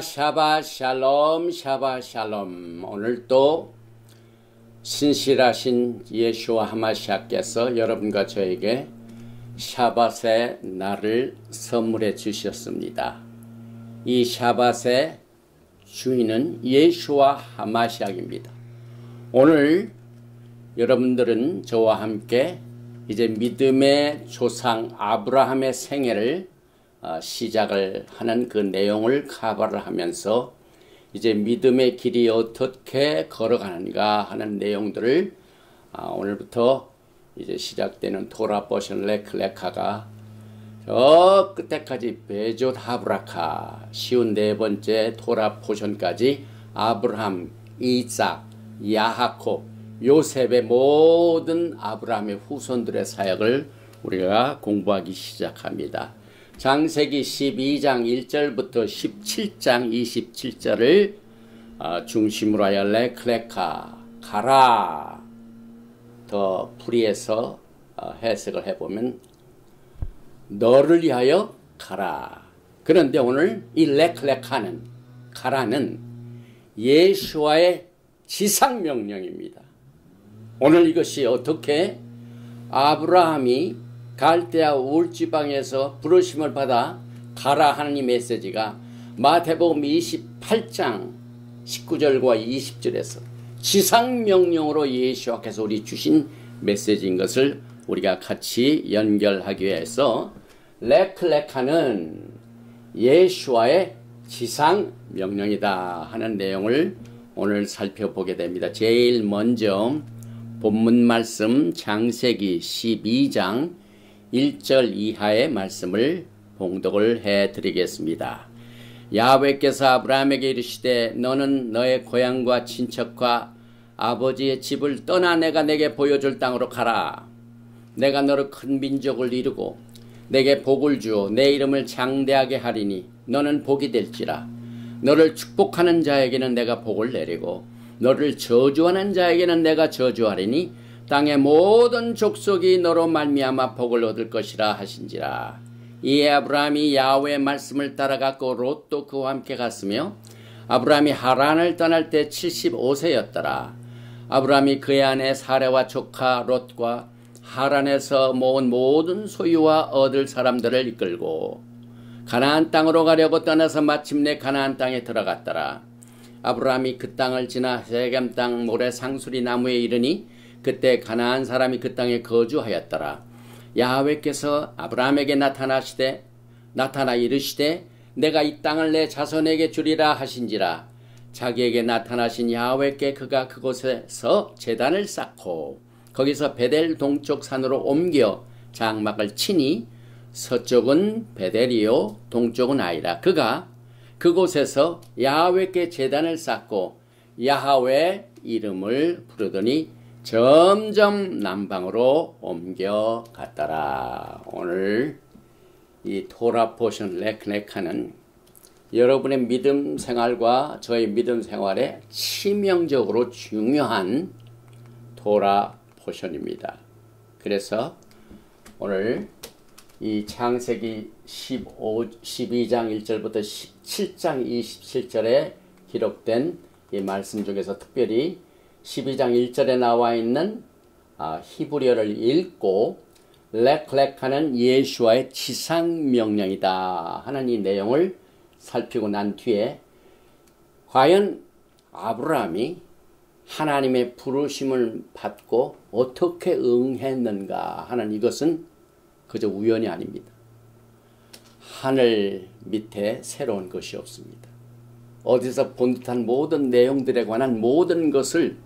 샤바 샬롬 샤바 샬롬 오늘 또 신실하신 예수와 하마시아께서 여러분과 저에게 샤밧의 날을 선물해 주셨습니다. 이 샤밧의 주인은 예수와 하마시아입니다. 오늘 여러분들은 저와 함께 이제 믿음의 조상 아브라함의 생애를 어, 시작을 하는 그 내용을 카바를 하면서 이제 믿음의 길이 어떻게 걸어가는가 하는 내용들을 아, 오늘부터 이제 시작되는 토라 버션 레클레카가 저 끝에까지 베조 하브라카 쉬운 네 번째 토라 포션까지 아브라함, 이삭, 야하코, 요셉의 모든 아브라함의 후손들의 사역을 우리가 공부하기 시작합니다. 장세기 12장 1절부터 17장 27절을 어, 중심으로 하여 레클레카 가라 더 풀이해서 어, 해석을 해보면 너를 위하여 가라 그런데 오늘 이 레클레카는 가라는 예수와의 지상명령입니다. 오늘 이것이 어떻게 아브라함이 갈대아 울지방에서 부르심을 받아 가라 하는 이 메시지가 마태복음 28장 19절과 20절에서 지상명령으로 예수와께서 우리 주신 메시지인 것을 우리가 같이 연결하기 위해서 레클레카는 예수와의 지상명령이다 하는 내용을 오늘 살펴보게 됩니다. 제일 먼저 본문 말씀 장세기 12장 1절 이하의 말씀을 봉독을 해 드리겠습니다. 야훼께서 아브라함에게 이르시되 너는 너의 고향과 친척과 아버지의 집을 떠나 내가 내게 보여줄 땅으로 가라. 내가 너를 큰 민족을 이루고 내게 복을 주어 내 이름을 장대하게 하리니 너는 복이 될지라. 너를 축복하는 자에게는 내가 복을 내리고 너를 저주하는 자에게는 내가 저주하리니 땅의 모든 족속이 너로 말미암아 복을 얻을 것이라 하신지라. 이에 아브라함이 야훼의 말씀을 따라갔고 롯도 그와 함께 갔으며 아브라함이 하란을 떠날 때 75세였더라. 아브라함이 그의 아내 사레와 조카 롯과 하란에서 모은 모든 소유와 얻을 사람들을 이끌고 가나안 땅으로 가려고 떠나서 마침내 가나안 땅에 들어갔더라. 아브라함이 그 땅을 지나 세겜 땅 모래 상수리 나무에 이르니 그때 가나안 사람이 그 땅에 거주하였더라. 야훼께서 아브라함에게 나타나시되 나타나 이르시되 내가 이 땅을 내 자손에게 주리라 하신지라 자기에게 나타나신 야훼께 그가 그곳에서 재단을 쌓고 거기서 베델 동쪽 산으로 옮겨 장막을 치니 서쪽은 베델이요 동쪽은 아이라 그가 그곳에서 야훼께 재단을 쌓고 야하웨 이름을 부르더니 점점 남방으로 옮겨갔더라. 오늘 이 토라 포션 לך לך는 여러분의 믿음 생활과 저의 믿음 생활에 치명적으로 중요한 토라 포션입니다. 그래서 오늘 이 창세기 15, 12장 1절부터 17장 27절에 기록된 이 말씀 중에서 특별히 12장 1절에 나와 있는 아, 히브리어를 읽고 렉렉하는 예수와의 지상 명령이다 하는 이 내용을 살피고 난 뒤에 과연 아브라함이 하나님의 부르심을 받고 어떻게 응했는가 하는 이것은 그저 우연이 아닙니다. 하늘 밑에 새로운 것이 없습니다. 어디서 본 듯한 모든 내용들에 관한 모든 것을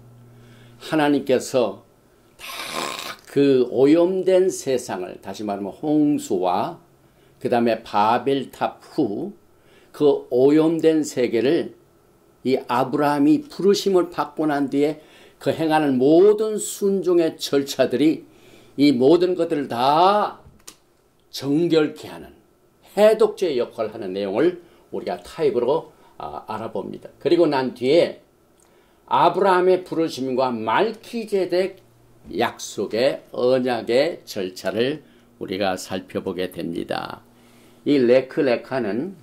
하나님께서 다 그 오염된 세상을 다시 말하면 홍수와 그 다음에 바벨탑 후 그 오염된 세계를 이 아브라함이 부르심을 받고 난 뒤에 그 행하는 모든 순종의 절차들이 이 모든 것들을 다 정결케 하는 해독제 역할을 하는 내용을 우리가 타입으로 아, 알아봅니다. 그리고 난 뒤에 아브라함의 부르심과 말키제덱 약속의 언약의 절차를 우리가 살펴보게 됩니다. 이 레크레카는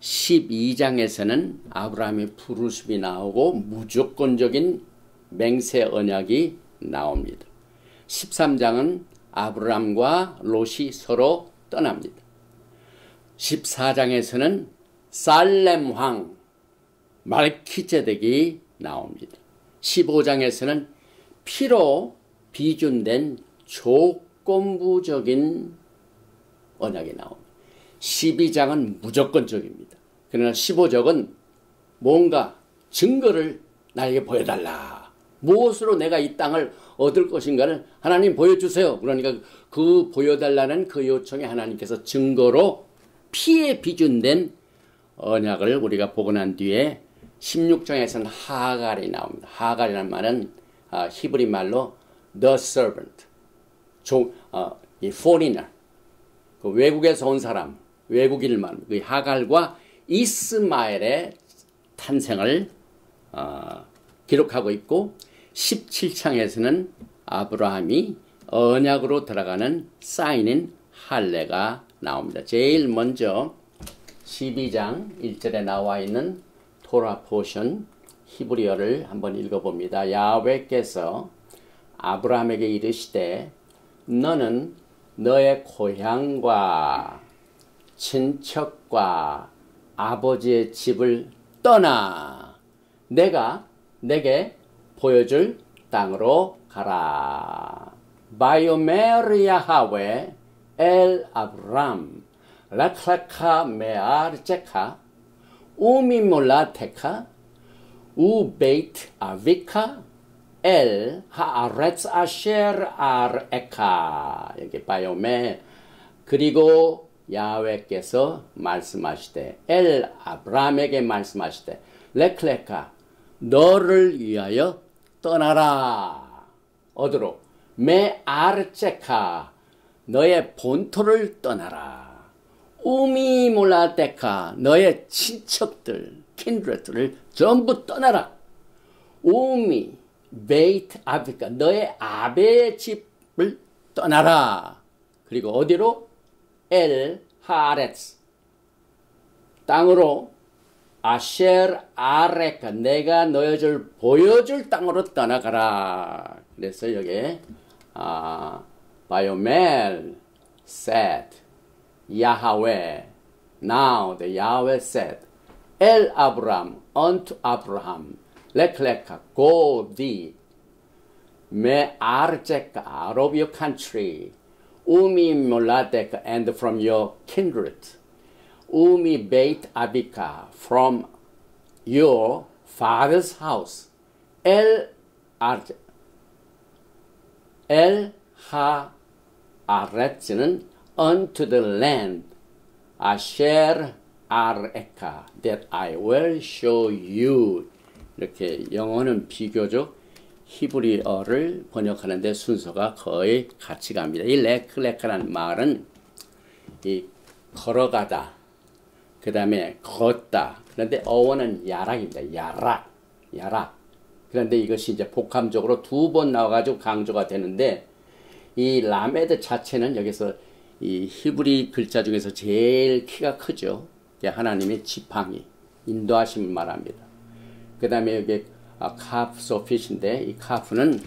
12장에서는 아브라함의 부르심이 나오고 무조건적인 맹세 언약이 나옵니다. 13장은 아브라함과 롯이 서로 떠납니다. 14장에서는 살렘 왕 말키제덱이 나옵니다. 15장에서는 피로 비준된 조건부적인 언약이 나옵니다. 12장은 무조건적입니다. 그러나 15장은 뭔가 증거를 나에게 보여달라. 무엇으로 내가 이 땅을 얻을 것인가를 하나님 보여주세요. 그러니까 그 보여달라는 그 요청에 하나님께서 증거로 피에 비준된 언약을 우리가 보고 난 뒤에 16장에서는 하갈이 나옵니다. 하갈이라는 말은 아, 히브리 말로 the servant, 조, 어, 이 foreigner, 그 외국에서 온 사람, 외국인을 말합니다. 그 하갈과 이스마엘의 탄생을 어, 기록하고 있고 17장에서는 아브라함이 언약으로 들어가는 사인인 할례가 나옵니다. 제일 먼저 12장 1절에 나와 있는 토라 포션 히브리어를 한번 읽어봅니다. 야훼께서 아브라함에게 이르시되 너는 너의 고향과 친척과 아버지의 집을 떠나 내가 네게 보여줄 땅으로 가라. ויאמר 야하웨 엘 아브람 라클라카 메아르체카 우미몰라테카 우베이트 아비카 엘 하아레츠 아셰르 아르에카 여기 바이오메. 그리고 야외께서 말씀하시되 엘 아브람에게 말씀하시되 레클레카 너를 위하여 떠나라. 어디로? מארצך 너의 본토를 떠나라 וממולדתך 너의 친척들 kindred를 전부 떠나라. ומבית אביך 너의 아비의 집을 떠나라. 그리고 어디로? אל הארץ. 땅으로. אשר אראך 내가 너희를 보여줄 땅으로 떠나가라. 그래서 여기 아 바이오멜 said Yahweh. Now the Yahweh said El Abram unto Abraham Lekleka go thee. Me arjeka out of your country umi moladek and from your kindred umi beit abika from your father's house el arj el ha aret즈는 unto the land asher areka that I will show you 이렇게 영어는 비교적 히브리어를 번역하는데 순서가 거의 같이 갑니다. 이 레크레크라는 말은 이 걸어가다, 그 다음에 걷다. 그런데 어원은 야락입니다. 야락, 야락. 그런데 이것이 이제 복합적으로 두 번 나와가지고 강조가 되는데 이 라메드 자체는 여기서 이 히브리 글자 중에서 제일 키가 크죠. 하나님의 지팡이, 인도하심을 말합니다. 그 다음에 여기 아, 카프 소핏인데 이 카프는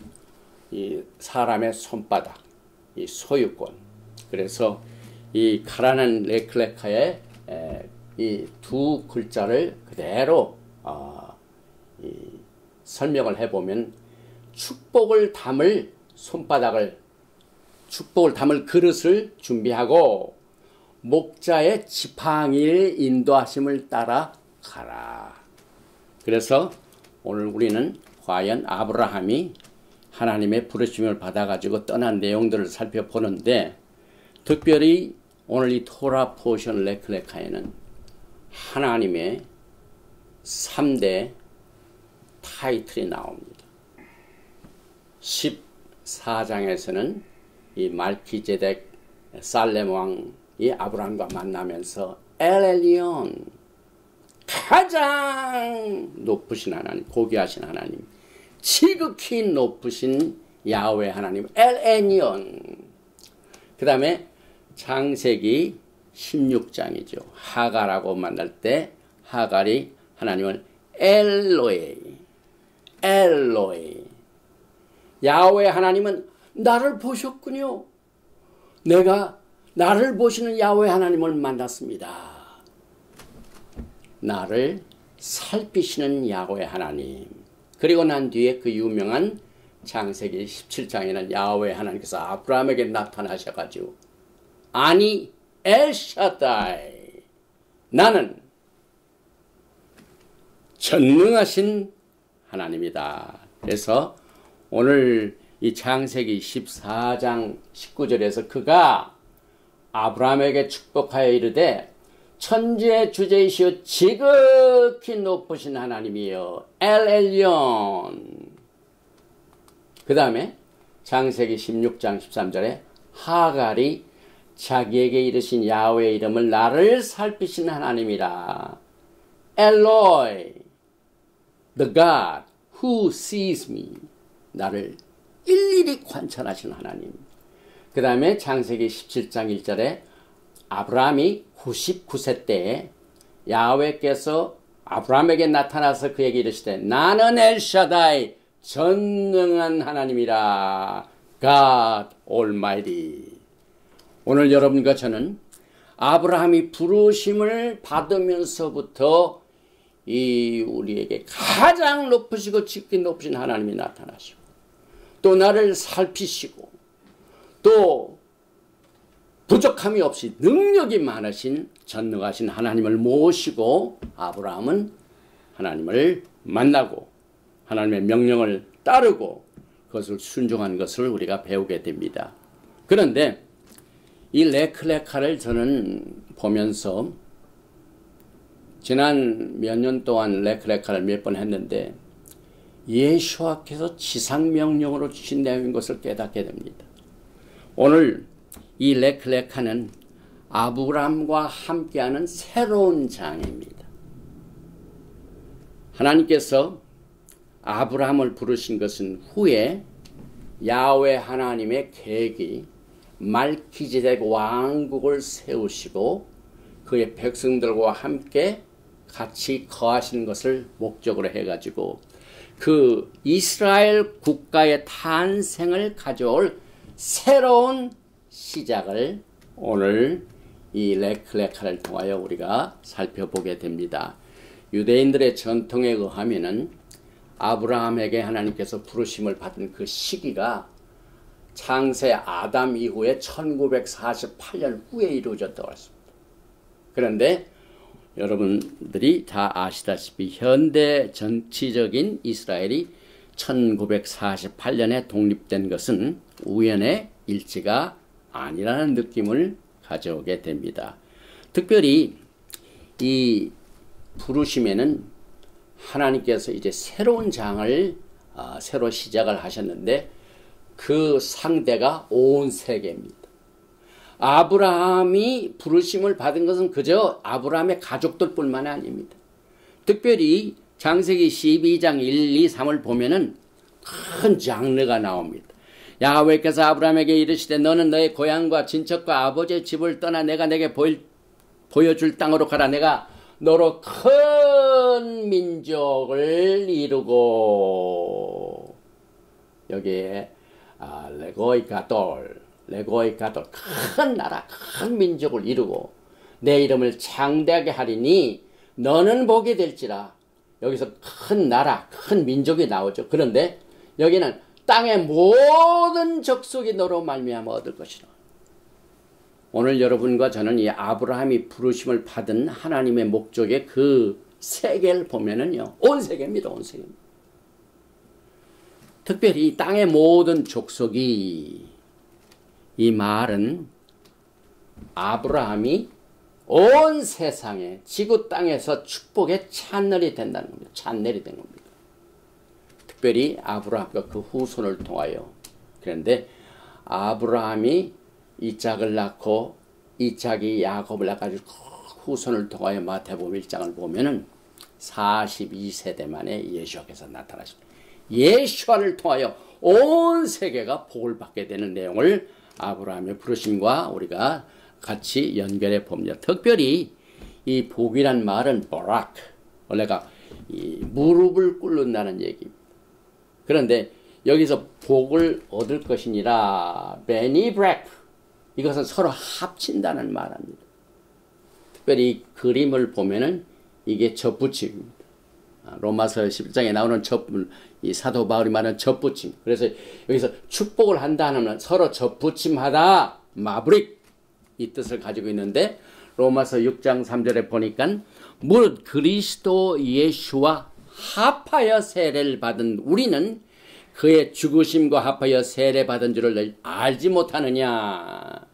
이 사람의 손바닥, 이 소유권. 그래서 이 카라는 레클레카의 이 두 글자를 그대로 어, 이 설명을 해보면 축복을 담을 손바닥을 축복을 담을 그릇을 준비하고 목자의 지팡이를 인도하심을 따라 가라. 그래서 오늘 우리는 과연 아브라함이 하나님의 부르심을 받아가지고 떠난 내용들을 살펴보는데 특별히 오늘 이 토라 portion לך לך에는 하나님의 3대 타이틀이 나옵니다. 14장에서는 이 말키제덱 살렘 왕이 아브라함과 만나면서 אל עליון 가장 높으신 하나님, 고귀하신 하나님, 지극히 높으신 야외 하나님, 엘에니온. 그 다음에 창세기 16장이죠. 하가라고 만날 때 하갈이 하나님을 엘로에 엘로에 야외 하나님은 나를 보셨군요. 내가 나를 보시는 야외 하나님을 만났습니다. 나를 살피시는 야외 하나님. 그리고 난 뒤에 그 유명한 창세기 17장에는 야외 하나님께서 아브라함에게 나타나셔가지고 아니 엘샤다이 나는 전능하신 하나님이다. 그래서 오늘 이 창세기 14장 19절에서 그가 아브라함에게 축복하여 이르되 천지의 주제이시오. 지극히 높으신 하나님이여 엘엘리온. 그 다음에 창세기 16장 13절에 하갈이 자기에게 이르신 야훼의 이름을 나를 살피신 하나님이라. 엘로이 the God who sees me. 나를 일일이 관찰하신 하나님. 그 다음에 창세기 17장 1절에 아브라함이 99세 때에 야훼께서 아브라함에게 나타나서 그에게 이르시되 나는 엘샤다이 전능한 하나님이라. God Almighty. 오늘 여러분과 저는 아브라함이 부르심을 받으면서부터 이 우리에게 가장 높으시고 지극히 높으신 하나님이 나타나시고 또 나를 살피시고 또 부족함이 없이 능력이 많으신 전능하신 하나님을 모시고 아브라함은 하나님을 만나고 하나님의 명령을 따르고 그것을 순종한 것을 우리가 배우게 됩니다. 그런데 이 레클레카를 저는 보면서 지난 몇 년 동안 레클레카를 몇 번 했는데 예수와께서 지상명령으로 주신 내용인 것을 깨닫게 됩니다. 오늘 이 레클레카는 아브람과 함께하는 새로운 장입니다. 하나님께서 아브라함을 부르신 것은 후에 야외 하나님의 계획이 말키제덱 왕국을 세우시고 그의 백성들과 함께 같이 거하시는 것을 목적으로 해가지고 그 이스라엘 국가의 탄생을 가져올 새로운 시작을 오늘 이 레클레카를 통하여 우리가 살펴보게 됩니다. 유대인들의 전통에 의하면은 아브라함에게 하나님께서 부르심을 받은 그 시기가 창세 아담 이후에 1948년 후에 이루어졌다고 했습니다. 그런데 여러분들이 다 아시다시피 현대 정치적인 이스라엘이 1948년에 독립된 것은 우연의 일치가 아니라는 느낌을 가져오게 됩니다. 특별히 이 부르심에는 하나님께서 이제 새로운 장을 어, 새로 시작을 하셨는데 그 상대가 온 세계입니다. 아브라함이 부르심을 받은 것은 그저 아브라함의 가족들 뿐만 아닙니다. 특별히 장세기 12장 1, 2, 3을 보면은 큰 장르가 나옵니다. 야훼께서 아브라함에게 이르시되 너는 너의 고향과 친척과 아버지의 집을 떠나 내가 내게 보일, 보여줄 땅으로 가라. 내가 너로 큰 민족을 이루고 여기에 아, 레고이 가돌 레고이 가돌 큰 나라 큰 민족을 이루고 내 이름을 창대하게 하리니 너는 보게 될지라 여기서 큰 나라 큰 민족이 나오죠. 그런데 여기는 땅의 모든 적속이 너로 말미암아 얻을 것이라. 오늘 여러분과 저는 이 아브라함이 부르심을 받은 하나님의 목적의 그 세계를 보면은요. 온 세계입니다. 온 세계입니다. 특별히 이 땅의 모든 족속이 이 말은 아브라함이 온 세상에 지구 땅에서 축복의 찬널이 된다는 겁니다. 찬넬이 된 겁니다. 특별히 아브라함과 그 후손을 통하여 그런데 아브라함이 이짝을 낳고 이짝이 야곱을 낳아가지고 그 후손을 통하여 마태복음 1장을 보면은 42세대 만에 예수께서 나타나십니다. 예수를 통하여 온 세계가 복을 받게 되는 내용을 아브라함의 부르심과 우리가 같이 연결해 봅니다. 특별히 이 복이란 말은 보락 원래가 이 무릎을 꿇는다는 얘기입니다. 그런데 여기서 복을 얻을 것이니라 베니 브렉 이것은 서로 합친다는 말입니다. 특별히 그림을 보면은 이게 접붙임입니다. 아, 로마서 11장에 나오는 접, 이 사도 바울이 말하는 접붙임. 그래서 여기서 축복을 한다는 서로 접붙임하다, 마브릭, 이 뜻을 가지고 있는데, 로마서 6장 3절에 보니까, 무릇 그리스도 예수와 합하여 세례를 받은 우리는 그의 죽으심과 합하여 세례 받은 줄을 알지 못하느냐.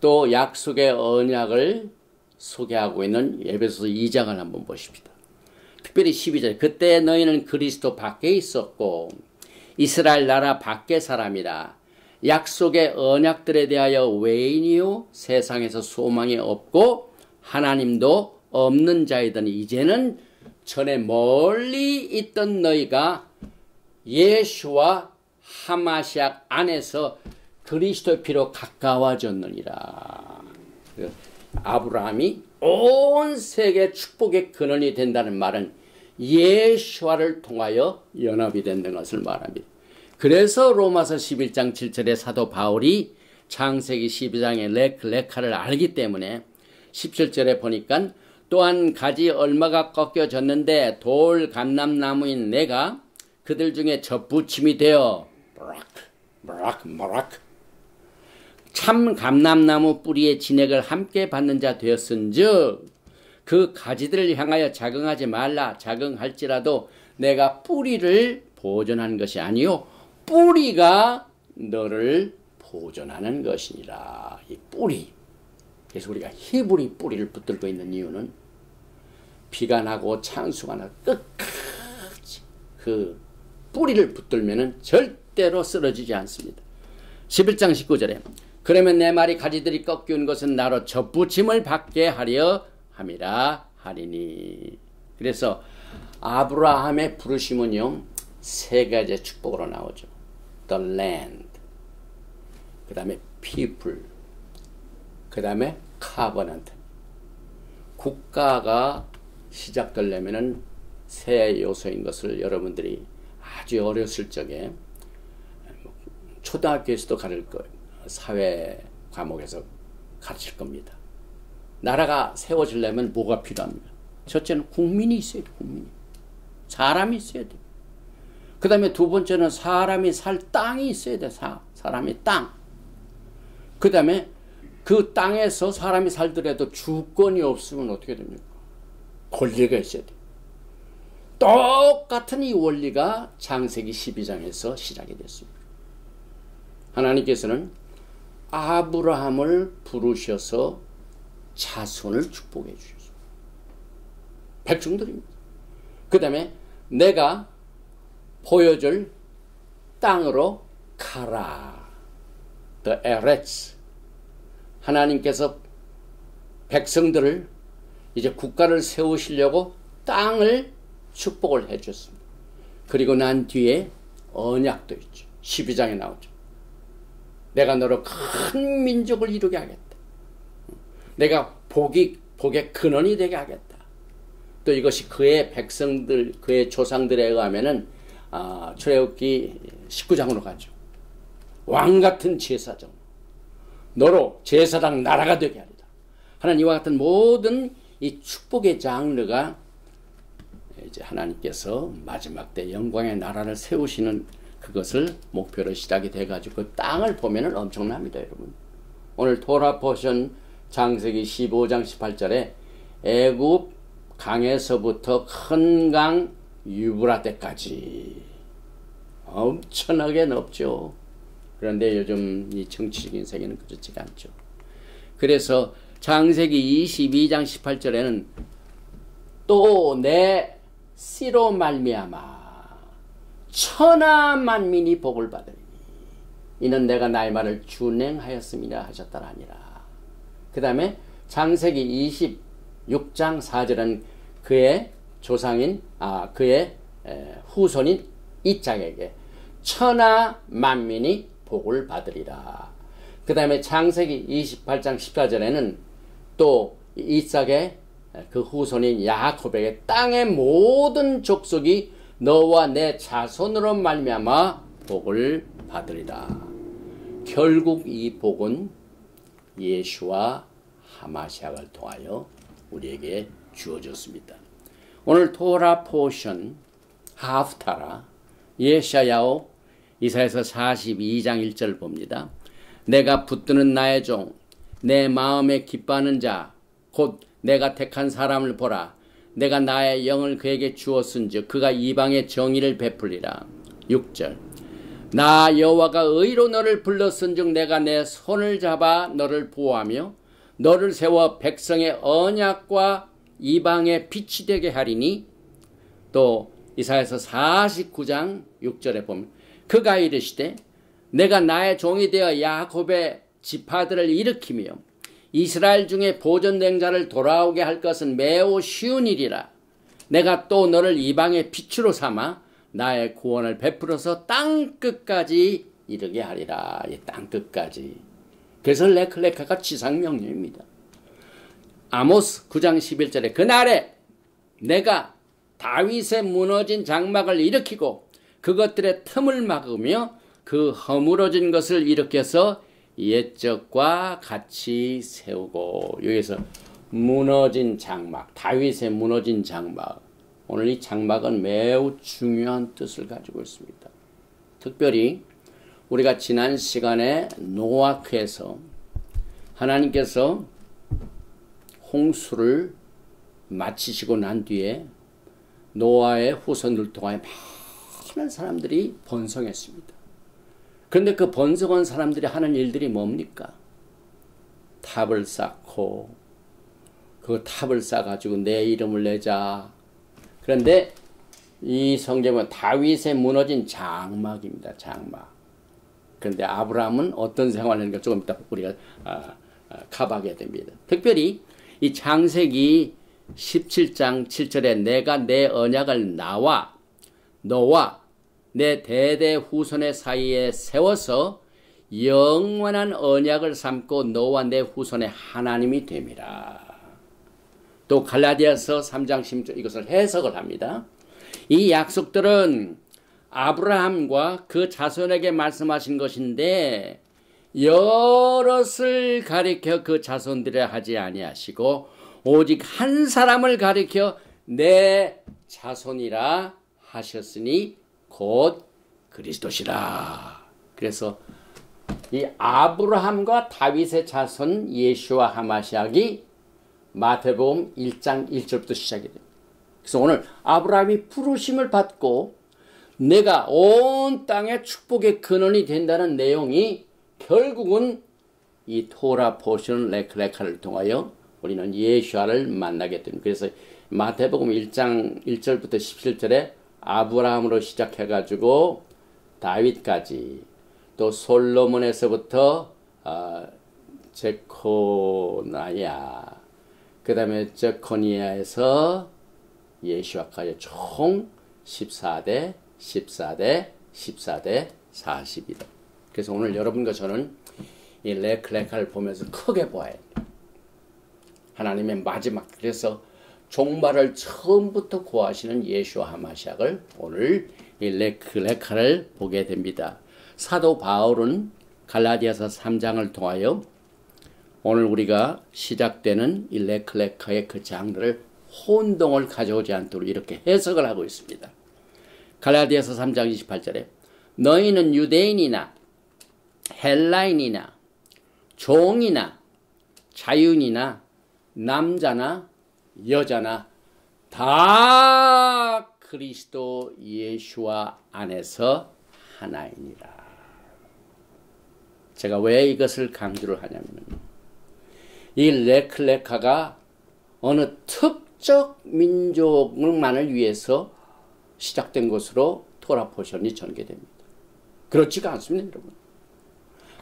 또 약속의 언약을 소개하고 있는 에베소서 2장을 한번 보십시다. 특별히 12절 그때 너희는 그리스도 밖에 있었고 이스라엘 나라 밖의 사람이라 약속의 언약들에 대하여 외인이요 세상에서 소망이 없고 하나님도 없는 자이더니 이제는 전에 멀리 있던 너희가 예수와 하마시악 안에서 그리스도의 피로 가까워졌느니라. 아브라함이 온 세계 축복의 근원이 된다는 말은 예수와를 통하여 연합이 된다는 것을 말합니다. 그래서 로마서 11장 7절에 사도 바울이 창세기 12장의 레, 레카를 알기 때문에 17절에 보니까 또한 가지 얼마가 꺾여졌는데 돌 감람나무인 내가 그들 중에 접붙임이 되어 브락 브락 브락 참 감람나무 뿌리의 진액을 함께 받는 자 되었은즉 그 가지들을 향하여 자긍하지 말라 자긍할지라도 내가 뿌리를 보존한 것이 아니요 뿌리가 너를 보존하는 것이니라 이 뿌리 그래서 우리가 히브리 뿌리를 붙들고 있는 이유는 비가 나고 창수가 나 끝까지 그 뿌리를 붙들면 절대로 쓰러지지 않습니다. 11장 19절에 그러면 내 말이 가지들이 꺾인 것은 나로 접붙임을 받게 하려 함이라 하리니. 그래서 아브라함의 부르심은요 세 가지 축복으로 나오죠. The land, 그 다음에 people, 그 다음에 covenant. 국가가 시작되려면은 세 요소인 것을 여러분들이 아주 어렸을 적에 초등학교에서도 가를 거예요. 사회 과목에서 가르칠 겁니다. 나라가 세워지려면 뭐가 필요합니까? 첫째는 국민이 있어야 돼, 국민이. 사람이 있어야 돼. 그 다음에 두 번째는 사람이 살 땅이 있어야 돼, 사, 사람이 땅. 그 다음에 그 땅에서 사람이 살더라도 주권이 없으면 어떻게 됩니까? 권리가 있어야 돼. 똑같은 이 원리가 장세기 12장에서 시작이 됐습니다. 하나님께서는 아브라함을 부르셔서 자손을 축복해 주셨습니다. 백성들입니다. 그 다음에 내가 보여줄 땅으로 가라. The Eretz. 하나님께서 백성들을 이제 국가를 세우시려고 땅을 축복을 해 줬습니다. 그리고 난 뒤에 언약도 있죠. 12장에 나오죠. 내가 너로 큰 민족을 이루게 하겠다. 내가 복이 복의 근원이 되게 하겠다. 또 이것이 그의 백성들, 그의 조상들에 의하면은 아, 출애굽기 19장으로 가죠. 왕 같은 제사장. 너로 제사장 나라가 되게 하리라. 하나님 이와 같은 모든 이 축복의 장르가 이제 하나님께서 마지막 때 영광의 나라를 세우시는 그것을 목표로 시작이 돼가지고 그 땅을 보면은 엄청납니다, 여러분. 오늘 portion 창세기 15장 18절에 애굽 강에서부터 큰 강 유브라데까지 엄청나게 넓죠. 그런데 요즘 이 정치적인 세계는 그렇지가 않죠. 그래서 장세기 22장 18절에는 또 내 씨로 말미암아 천하 만민이 복을 받으리니 이는 내가 나의 말을 준행하였음이라 하셨다라 아니라 그 다음에 장세기 26장 4절은 그의 조상인 아 그의 후손인 이장에게 천하 만민이 복을 받으리라. 그 다음에 창세기 28장 14절에는 또 이삭의 그 후손인 야곱에게 땅의 모든 족속이 너와 내 자손으로 말미암아 복을 받으리라. 결국 이 복은 예슈아 המשיח를 통하여 우리에게 주어졌습니다. 오늘 토라 portion הפטרה 예샤야후 이사야서 42장 1절 봅니다. 내가 붙드는 나의 종, 내 마음에 기뻐하는 자, 곧 내가 택한 사람을 보라. 내가 나의 영을 그에게 주었은즉 그가 이방의 정의를 베풀리라. 6절 나 여호와가 의로 너를 불렀은즉 내가 내 손을 잡아 너를 보호하며 너를 세워 백성의 언약과 이방의 빛이 되게 하리니 또 이사에서 49장 6절에 보면 그가 이르시되 내가 나의 종이 되어 야곱의 지파들을 일으키며 이스라엘 중에 보존된 자를 돌아오게 할 것은 매우 쉬운 일이라. 내가 또 너를 이방의 빛으로 삼아 나의 구원을 베풀어서 땅 끝까지 이르게 하리라. 땅 끝까지. 그래서 레클레카가 지상명령입니다. 아모스 9장 11절에 그날에 내가 다윗의 무너진 장막을 일으키고 그것들의 틈을 막으며 그 허물어진 것을 일으켜서 옛적과 같이 세우고 여기서 무너진 장막 다윗의 무너진 장막 오늘 이 장막은 매우 중요한 뜻을 가지고 있습니다. 특별히 우리가 지난 시간에 노아크에서 하나님께서 홍수를 마치시고 난 뒤에 노아의 후손들 통하여 많은 사람들이 번성했습니다. 그런데 그 번성한 사람들이 하는 일들이 뭡니까? 탑을 쌓고 그 탑을 쌓아가지고 내 이름을 내자. 그런데 이 성경은 다윗의 무너진 장막입니다. 장막. 그런데 아브라함은 어떤 생활을 하는가 조금 이따 우리가 아, 아, 가봐야 됩니다. 특별히 이 창세기 17장 7절에 내가 내 언약을 나와 너와 내 대대 후손의 사이에 세워서 영원한 언약을 삼고 너와 내 후손의 하나님이 됨이라. 또 갈라디아서 3장 10절 이것을 해석을 합니다. 이 약속들은 아브라함과 그 자손에게 말씀하신 것인데 여럿을 가리켜 그 자손들에 하지 아니하시고 오직 한 사람을 가리켜 내 자손이라 하셨으니 곧 그리스도시라. 그래서 이 아브라함과 다윗의 자손 예슈아 המשיח가 마태복음 1장 1절부터 시작이 됩니다. 그래서 오늘 아브라함이 부르심을 받고 내가 온 땅의 축복의 근원이 된다는 내용이 결국은 이 토라 portion לך לך를 통하여 우리는 예슈아를 만나게 됩니다. 그래서 마태복음 1장 1절부터 17절에 아브라함으로 시작해가지고 다윗까지 또 솔로몬에서부터 어, 제코나야 그 다음에 제코니아에서 예수아까지 총 14대 14대 14대 40이다. 그래서 오늘 여러분과 저는 이 레클레카를 보면서 크게 보아야 돼. 하나님의 마지막 그래서 종말을 처음부터 구하시는 예수와 하마샥을 오늘 이 레크레카를 보게 됩니다. 사도 바울은 갈라디아서 3장을 통하여 오늘 우리가 시작되는 이 레클레카의 그 장들을 혼동을 가져오지 않도록 이렇게 해석을 하고 있습니다. 갈라디아서 3장 28절에 너희는 유대인이나 헬라인이나 종이나 자유인이나 남자나 여자나 다 그리스도 예슈아 안에서 하나이니라. 제가 왜 이것을 강조를 하냐면 이 לך לך가 어느 특정 민족만을 위해서 시작된 것으로 토라 포션이 전개됩니다. 그렇지가 않습니다, 여러분.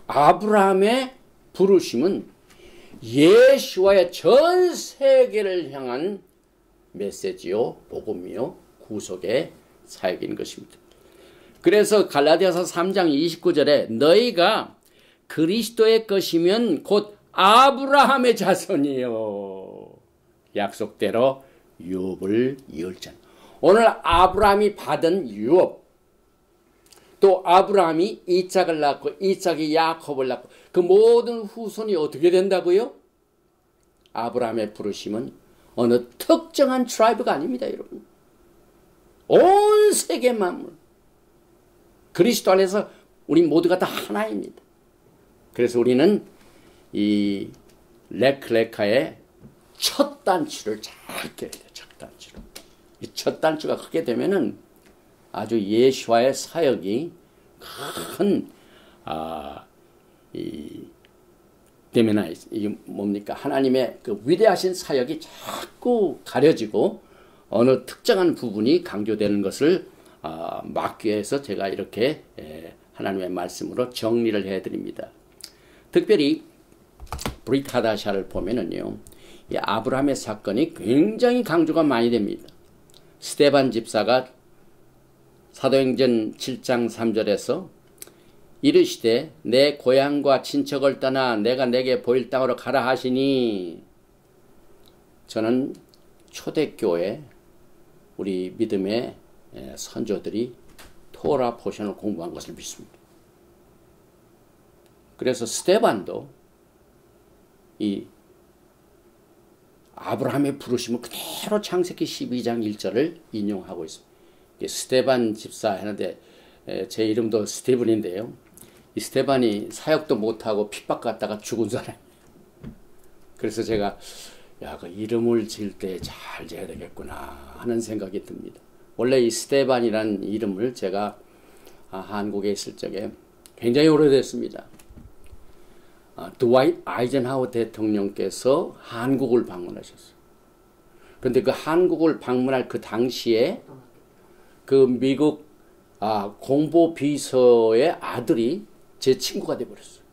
아브라함의 부르심은 예수와의 전 세계를 향한 메시지요, 복음이요, 구속의 사역인 것입니다. 그래서 갈라디아서 3장 29절에 너희가 그리스도의 것이면 곧 아브라함의 자손이요. 약속대로 유업을 이을 자. 오늘 아브라함이 받은 유업, 또 아브라함이 이삭을 낳고 이삭이 야곱을 낳고 그 모든 후손이 어떻게 된다고요? 아브라함의 부르심은 어느 특정한 tribe가 아닙니다, 여러분. 온 세계 만물. 그리스도 안에서 우리 모두가 다 하나입니다. 그래서 우리는 이 לך לך의 첫 단추를 잘 껴야 돼요. 첫 단추를. 이 첫 단추가 크게 되면은 아주 예수와의 사역이 큰, 아, 이, 데미나 이게 뭡니까? 하나님의 그 위대하신 사역이 자꾸 가려지고 어느 특정한 부분이 강조되는 것을 아, 막기 위해서 제가 이렇게 에, 하나님의 말씀으로 정리를 해드립니다. 특별히 브리타다샤를 보면은요, 이 아브라함의 사건이 굉장히 강조가 많이 됩니다. 스테반 집사가 사도행전 7장 3절에서 이르시되 내 고향과 친척을 떠나 내가 내게 보일 땅으로 가라 하시니 저는 초대교회 우리 믿음의 선조들이 토라 포션을 공부한 것을 믿습니다. 그래서 스테반도 이 아브라함의 부르심을 그대로 창세기 12장 1절을 인용하고 있습니다. 스테반 집사 하는데 제 이름도 스테븐인데요. 이 스테반이 사역도 못하고 핍박받다가 죽은 사람이에요. 그래서 제가 야, 그 이름을 지을 때 잘 지어야 되겠구나 하는 생각이 듭니다. 원래 이 스테반이라는 이름을 제가 아, 한국에 있을 적에 굉장히 오래됐습니다. 아, 드와이트 아이젠하워 대통령께서 한국을 방문하셨어요. 그런데 그 한국을 방문할 그 당시에 그 미국 아, 공보 비서의 아들이 제 친구가 돼버렸어요.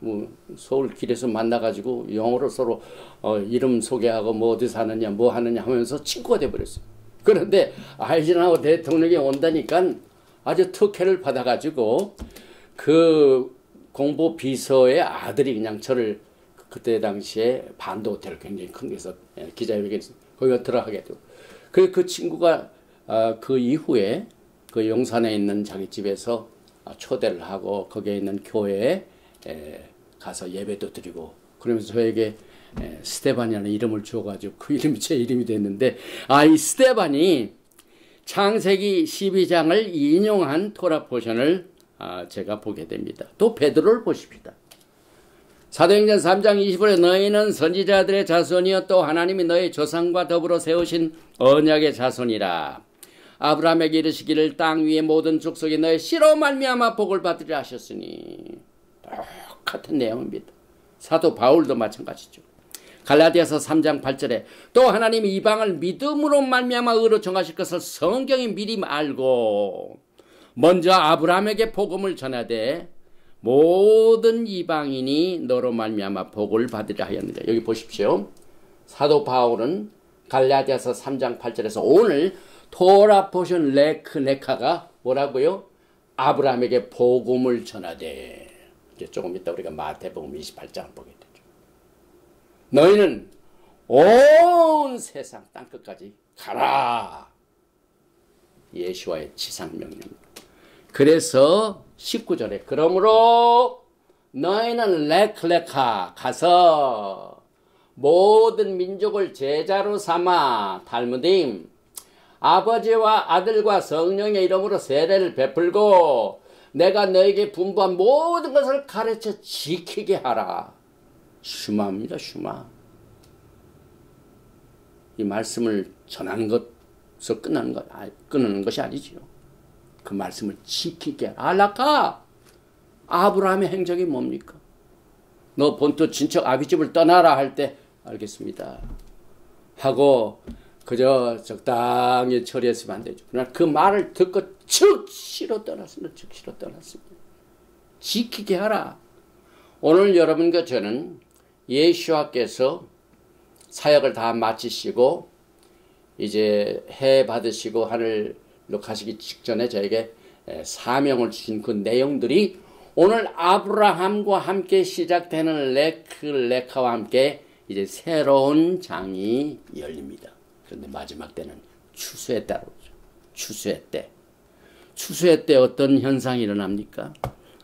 뭐 서울 길에서 만나가지고 영어로 서로 어, 이름 소개하고 뭐 어디 사느냐 뭐 하느냐 하면서 친구가 돼버렸어요. 그런데 아이젠하워 대통령이 온다니까 아주 특혜를 받아가지고 그 공보 비서의 아들이 그냥 저를 그때 당시에 반도 호텔 굉장히 큰 데서 예, 기자회견 거기가 들어가게 되고. 그, 그 친구가 어, 그 이후에 그 용산에 있는 자기 집에서 초대를 하고 거기에 있는 교회에 에, 가서 예배도 드리고 그러면서 저에게 에, 스테반이라는 이름을 주어가지고 그 이름이 제 이름이 됐는데 아 이 스테반이 창세기 12장을 인용한 토라 포션을 아, 제가 보게 됩니다. 또 베드로를 보십시다. 사도행전 3장 20절에 너희는 선지자들의 자손이요 또 하나님이 너희 조상과 더불어 세우신 언약의 자손이라. 아브라함에게 이르시기를 땅 위의 모든 족속이 너의 씨로 말미암아 복을 받으리라 하셨으니 똑같은 내용입니다. 사도 바울도 마찬가지죠. 갈라디아서 3장 8절에 또 하나님이 이방을 믿음으로 말미암아 의로 정하실 것을 성경이 미리 알고 먼저 아브라함에게 복음을 전하되 모든 이방인이 너로 말미암아 복을 받으려 하였느냐. 여기 보십시오. 사도 바울은 갈라디아서 3장 8절에서 오늘 토라 포션 레크네카가 뭐라고요? 아브라함에게 복음을 전하되 이제 조금 이따 우리가 마태복음 28장을 보게 되죠. 너희는 온 세상 땅끝까지 가라. 예수와의 지상명령. 그래서 19절에 그러므로 너희는 레클레카 가서 모든 민족을 제자로 삼아 달무딤 아버지와 아들과 성령의 이름으로 세례를 베풀고 내가 너에게 분부한 모든 것을 가르쳐 지키게 하라. 슈마입니다. 슈마. 이 말씀을 전하는 것서 끝나는 것, 끊는 것이 아니지요. 그 말씀을 지키게 알라카 아브라함의 행적이 뭡니까? 너 본토 친척 아비집을 떠나라 할 때 알겠습니다. 하고 그저 적당히 처리했으면 안 되죠. 그러나 그 말을 듣고 즉시로 떠났습니다. 즉시로 떠났습니다. 지키게 하라. 오늘 여러분과 저는 예수와께서 사역을 다 마치시고 이제 해 받으시고 하늘 가시기 직전에 저에게 사명을 주신 그 내용들이 오늘 아브라함과 함께 시작되는 레크 레카와 함께 이제 새로운 장이 열립니다. 그런데 마지막 때는 추수의 때로 추수의 때. 추수의 때 어떤 현상이 일어납니까?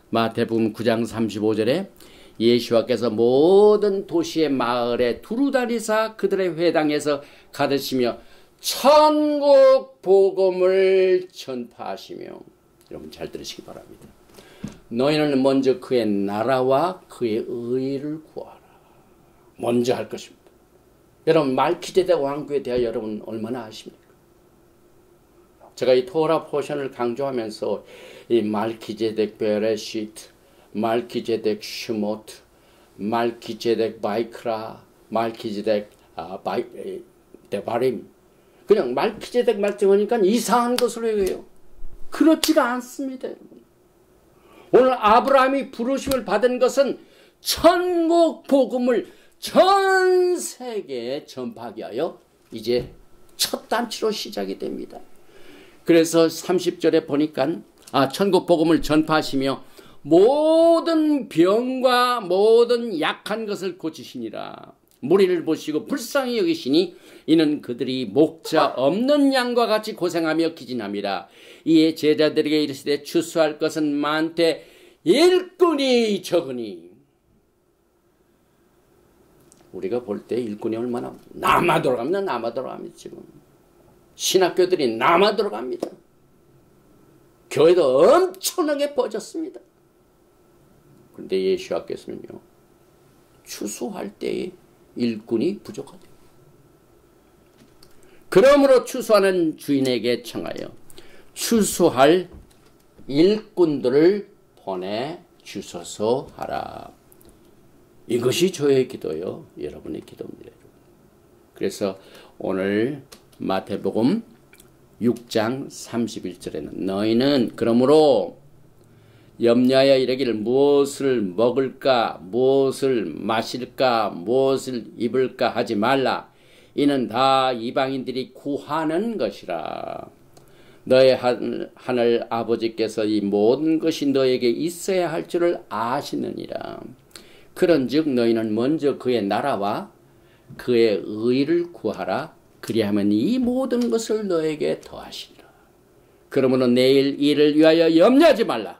마태복음 9장 35절에 예수와께서 모든 도시의 마을에 두루다리사 그들의 회당에서 가르치며 천국 복음을 전파하시며 여러분 잘 들으시기 바랍니다. 너희는 먼저 그의 나라와 그의 의를 구하라. 먼저 할 것입니다. 여러분 말키제덱 왕국에 대하여 여러분 얼마나 아십니까? 제가 이 토라 포션을 강조하면서 이 말키제덱 בראשית, 말키제덱 שמות, 말키제덱 ויקרא, 말키제덱 아, 바이, דברים 그냥 말키제덱 말씀하니까 이상한 것으로 여겨요. 그렇지가 않습니다. 오늘 아브라함이 부르심을 받은 것은 천국 복음을 전 세계에 전파하기 하여 이제 첫 단추로 시작이 됩니다. 그래서 30절에 보니까 아 천국 복음을 전파하시며 모든 병과 모든 약한 것을 고치시니라. 무리를 보시고 불쌍히 여기시니 이는 그들이 목자 없는 양과 같이 고생하며 기진함이라. 이에 제자들에게 이르시되 추수할 것은 많되 일꾼이 적으니 우리가 볼 때 일꾼이 얼마나 남아 돌아갑니다. 남아 돌아갑니다. 지금. 신학교들이 남아 들어갑니다. 교회도 엄청나게 퍼졌습니다. 그런데 예수와께서는요, 추수할 때에 일꾼이 부족하다. 그러므로 추수하는 주인에게 청하여 추수할 일꾼들을 보내 주소서 하라. 이것이 저의 기도요. 여러분의 기도입니다. 그래서 오늘 마태복음 6장 31절에는 너희는 그러므로 염려하여 이르기를 무엇을 먹을까 무엇을 마실까 무엇을 입을까 하지 말라 이는 다 이방인들이 구하는 것이라 너의 하늘 아버지께서 이 모든 것이 너에게 있어야 할 줄을 아시느니라 그런즉 너희는 먼저 그의 나라와 그의 의를 구하라 그리하면 이 모든 것을 너에게 더하시리라. 그러므로 내일 일을 위하여 염려하지 말라.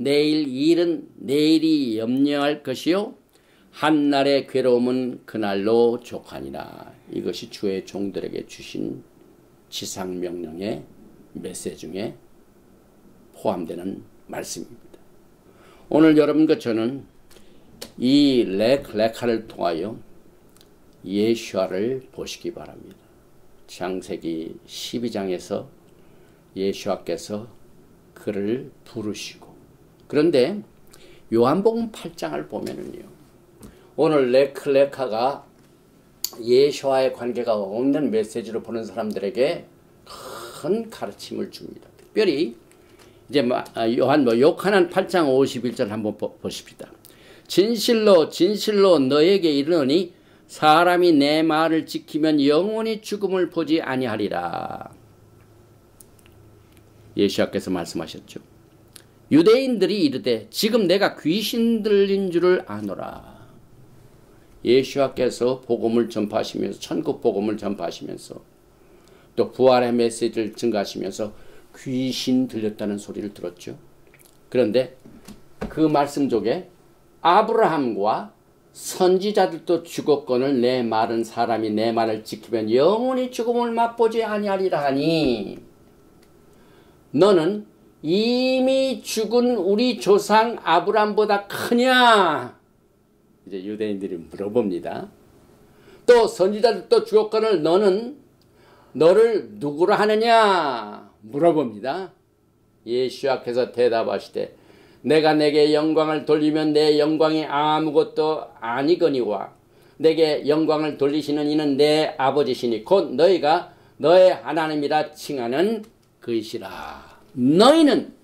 내일 일은 내일이 염려할 것이요. 한날의 괴로움은 그날로 족하니라. 이것이 주의 종들에게 주신 지상 명령의 메시지 중에 포함되는 말씀입니다. 오늘 여러분과 저는 이 렉, 레카를 통하여 예수아를 보시기 바랍니다. 창세기 12장에서 예수아께서 그를 부르시고 그런데 요한복음 8장을 보면은요. 오늘 레클레카가 예수와의 관계가 없는 메시지로 보는 사람들에게 큰 가르침을 줍니다. 특별히 이제 아, 요한 뭐 요한한 8장 51절 한번 보십시다. 진실로 진실로 너에게 이르노니 사람이 내 말을 지키면 영원히 죽음을 보지 아니하리라. 예수께서 말씀하셨죠. 유대인들이 이르되 지금 내가 귀신 들린 줄을 아노라. 예수께서 복음을 전파하시면서 천국 복음을 전파하시면서 또 부활의 메시지를 증가하시면서 귀신 들렸다는 소리를 들었죠. 그런데 그 말씀 속에 아브라함과 선지자들도 죽었건을 내 말은 사람이 내 말을 지키면 영원히 죽음을 맛보지 아니하리라 하니 너는 이미 죽은 우리 조상 아브람보다 크냐? 이제 유대인들이 물어봅니다. 또 선지자들도 죽었건을 너는 너를 누구라 하느냐? 물어봅니다. 예수 앞에서 대답하시되 내가 내게 영광을 돌리면 내 영광이 아무것도 아니거니와 내게 영광을 돌리시는 이는 내 아버지시니 곧 너희가 너의 하나님이라 칭하는 그이시라. 너희는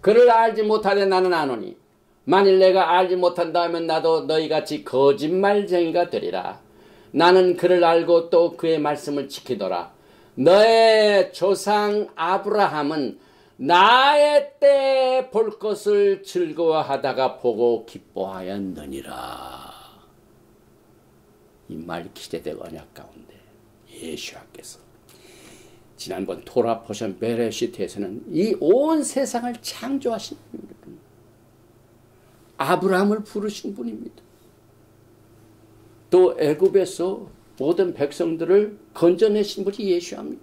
그를 알지 못하되 나는 아노니 만일 내가 알지 못한다면 나도 너희같이 거짓말쟁이가 되리라. 나는 그를 알고 또 그의 말씀을 지키더라. 너의 조상 아브라함은 나의 때 볼 것을 즐거워하다가 보고 기뻐하였느니라. 이 말 기대대 언약 가운데 예슈아께서 지난번 토라 portion בראשית에서는 이 온 세상을 창조하신 분입니다. 아브라함을 부르신 분입니다. 또 애굽에서 모든 백성들을 건져내신 분이 예슈아입니다.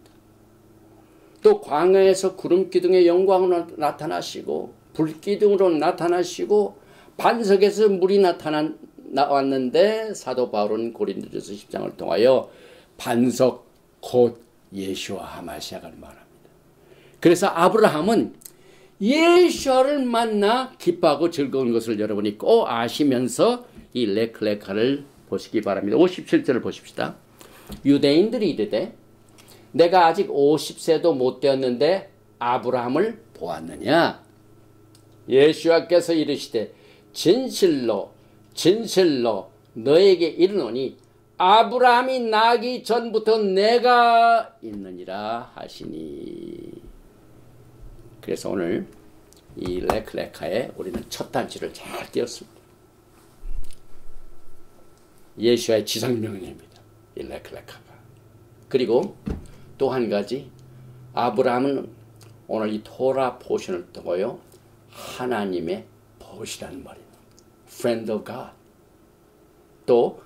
또 광야에서 구름 기둥의 영광으로 나타나시고 불 기둥으로 나타나시고 반석에서 물이 나타난 나왔는데 사도 바울은 고린도전서 10장을 통하여 반석 곧 예수와 하마시아를 말합니다. 그래서 아브라함은 예수를 만나 기뻐하고 즐거운 것을 여러분이 꼭 아시면서 이 레클레카를 보시기 바랍니다. 57절을 보십시다. 유대인들이 이르되 내가 아직 50세도 못 되었는데 아브라함을 보았느냐? 예수와께서 이르시되 진실로 진실로 너에게 이르노니 아브라함이 나기 전부터 내가 있느니라 하시니 그래서 오늘 이 לך לך에 우리는 첫 단추를 잘 끼웠습니다. 예슈아의 지상명령입니다. 이 לך לך가. 그리고 또 한 가지 아브라함은 오늘 이 토라 포션을 통하여 하나님의 벗이라는 말입니다. Friend of God. 또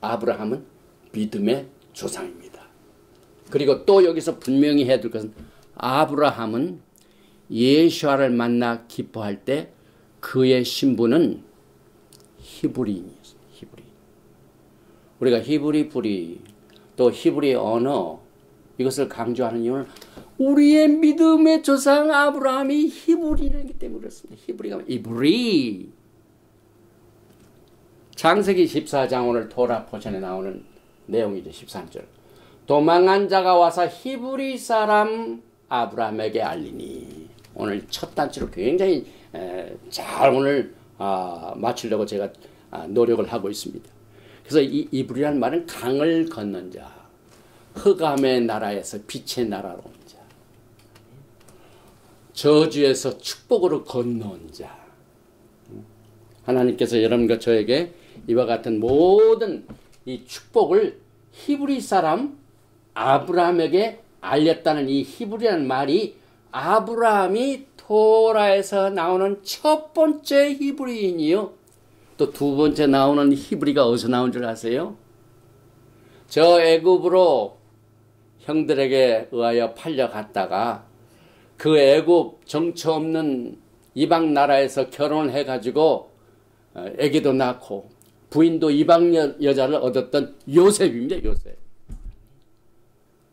아브라함은 믿음의 조상입니다. 그리고 또 여기서 분명히 해야 될 것은 아브라함은 예수아를 만나 기뻐할 때 그의 신분은 히브리인이었습니다. 히브리. 우리가 히브리 뿌리 또 히브리 언어 이것을 강조하는 이유는 우리의 믿음의 조상 아브라함이 히브리이기 때문에 그렇습니다. 히브리가 עברי. 창세기 14장 오늘 토라 포션에 나오는 내용이죠. 13절. 도망한 자가 와서 히브리 사람 아브라함에게 알리니. 오늘 첫 단추로 굉장히 잘 오늘 아, 맞추려고 제가 아, 노력을 하고 있습니다. 그래서 이 עברי란 말은 강을 건넌 자, 흑암의 나라에서 빛의 나라로 온 자, 저주에서 축복으로 건너온 자. 하나님께서 여러분과 저에게 이와 같은 모든 이 축복을 히브리 사람 아브라함에게 알렸다는 이 히브리라는 말이 아브라함이 토라에서 나오는 첫 번째 히브리인이요. 또 두 번째 나오는 히브리가 어디서 나온 줄 아세요? 저 애굽으로 형들에게 의하여 팔려갔다가 그 애굽 정처 없는 이방 나라에서 결혼해 가지고 아기도 낳고 부인도 이방 여자를 얻었던 요셉입니다. 요셉.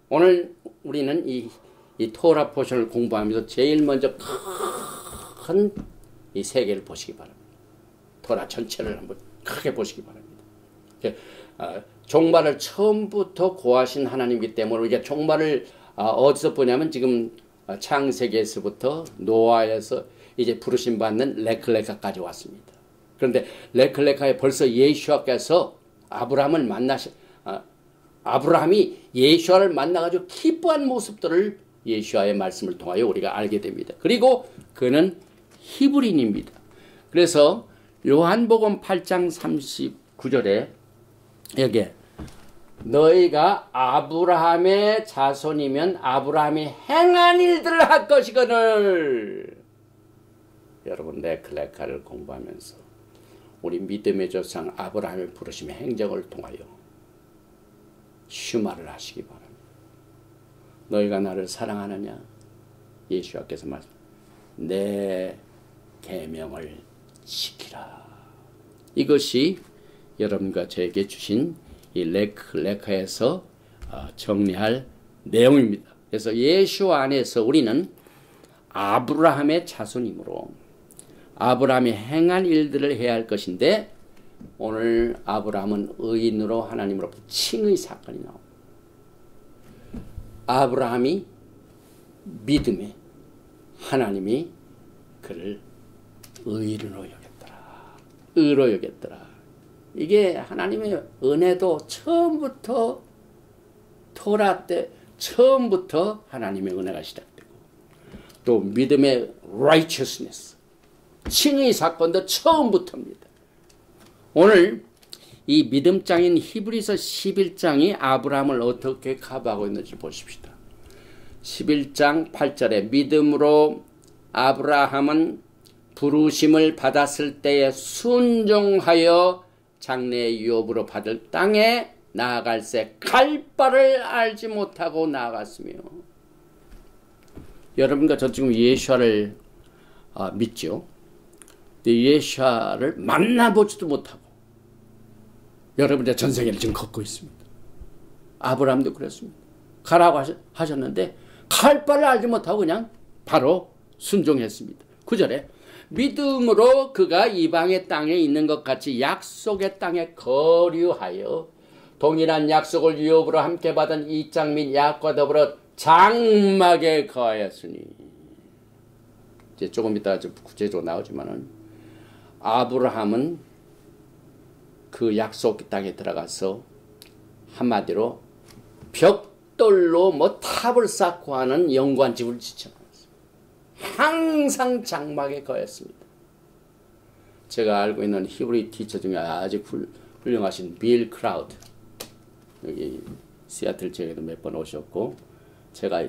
오늘 우리는 이, 이 토라 포션을 공부하면서 제일 먼저 큰 이 세계를 보시기 바랍니다. 토라 전체를 한번 크게 보시기 바랍니다. 어, 종말을 처음부터 고하신 하나님이기 때문에 우리가 종말을 어, 어디서 보냐면 지금 창세기에서부터 노아에서 이제 부르심 받는 레클레카까지 왔습니다. 그런데 레클레카에 벌써 예수와께서 아브라함을 만나시 아, 아브라함이 예수와를 만나가지고 기뻐한 모습들을 예수와의 말씀을 통하여 우리가 알게 됩니다. 그리고 그는 히브린입니다. 그래서 요한복음 8장 39절에 여기 너희가 아브라함의 자손이면 아브라함이 행한 일들을 할 것이거늘 여러분 레클레카를 공부하면서 우리 믿음의 조상 아브라함을 부르심의 행적을 통하여 슈마를 하시기 바랍니다. 너희가 나를 사랑하느냐? 예수께서 말씀. 내 계명을 지키라. 이것이 여러분과 저에게 주신 이 레크 레카에서 어, 정리할 내용입니다. 그래서 예수 안에서 우리는 아브라함의 자손이므로 아브라함이 행한 일들을 해야 할 것인데 오늘 아브라함은 의인으로 하나님으로부터 칭의 사건이 나옵니다. 아브라함이 믿음에 하나님이 그를 의인으로 여겼더라. 의로 여겼더라. 이게 하나님의 은혜도 처음부터 토라 때 처음부터 하나님의 은혜가 시작되고 또 믿음의 righteousness, 칭의 사건도 처음부터입니다. 오늘 이 믿음장인 히브리서 11장이 아브라함을 어떻게 커버하고 있는지 보십시다. 11장 8절에 믿음으로 아브라함은 부르심을 받았을 때에 순종하여 장래의 유업으로 받을 땅에 나아갈새 갈 바를 알지 못하고 나아갔으며 여러분과 저 지금 예수를 아, 믿죠. 예수를 만나보지도 못하고 여러분의 전생에를 지금 걷고 있습니다. 아브라함도 그랬습니다. 가라고 하셨는데 갈 바를 알지 못하고 그냥 바로 순종했습니다. 9절에 믿음으로 그가 이방의 땅에 있는 것 같이 약속의 땅에 거류하여 동일한 약속을 유업으로 함께 받은 이장 및 약과 더불어 장막에 거하였으니 이제 조금 이따 좀 구체적으로 나오지만은 아브라함은 그 약속 땅에 들어가서 한마디로 벽돌로 뭐 탑을 쌓고 하는 영구한 집을 짓지 않았어요. 항상 장막에 거했습니다. 제가 알고 있는 히브리 teacher 중에 아주 훌륭하신 빌 클라우드 여기 시애틀 지역에도 몇 번 오셨고 제가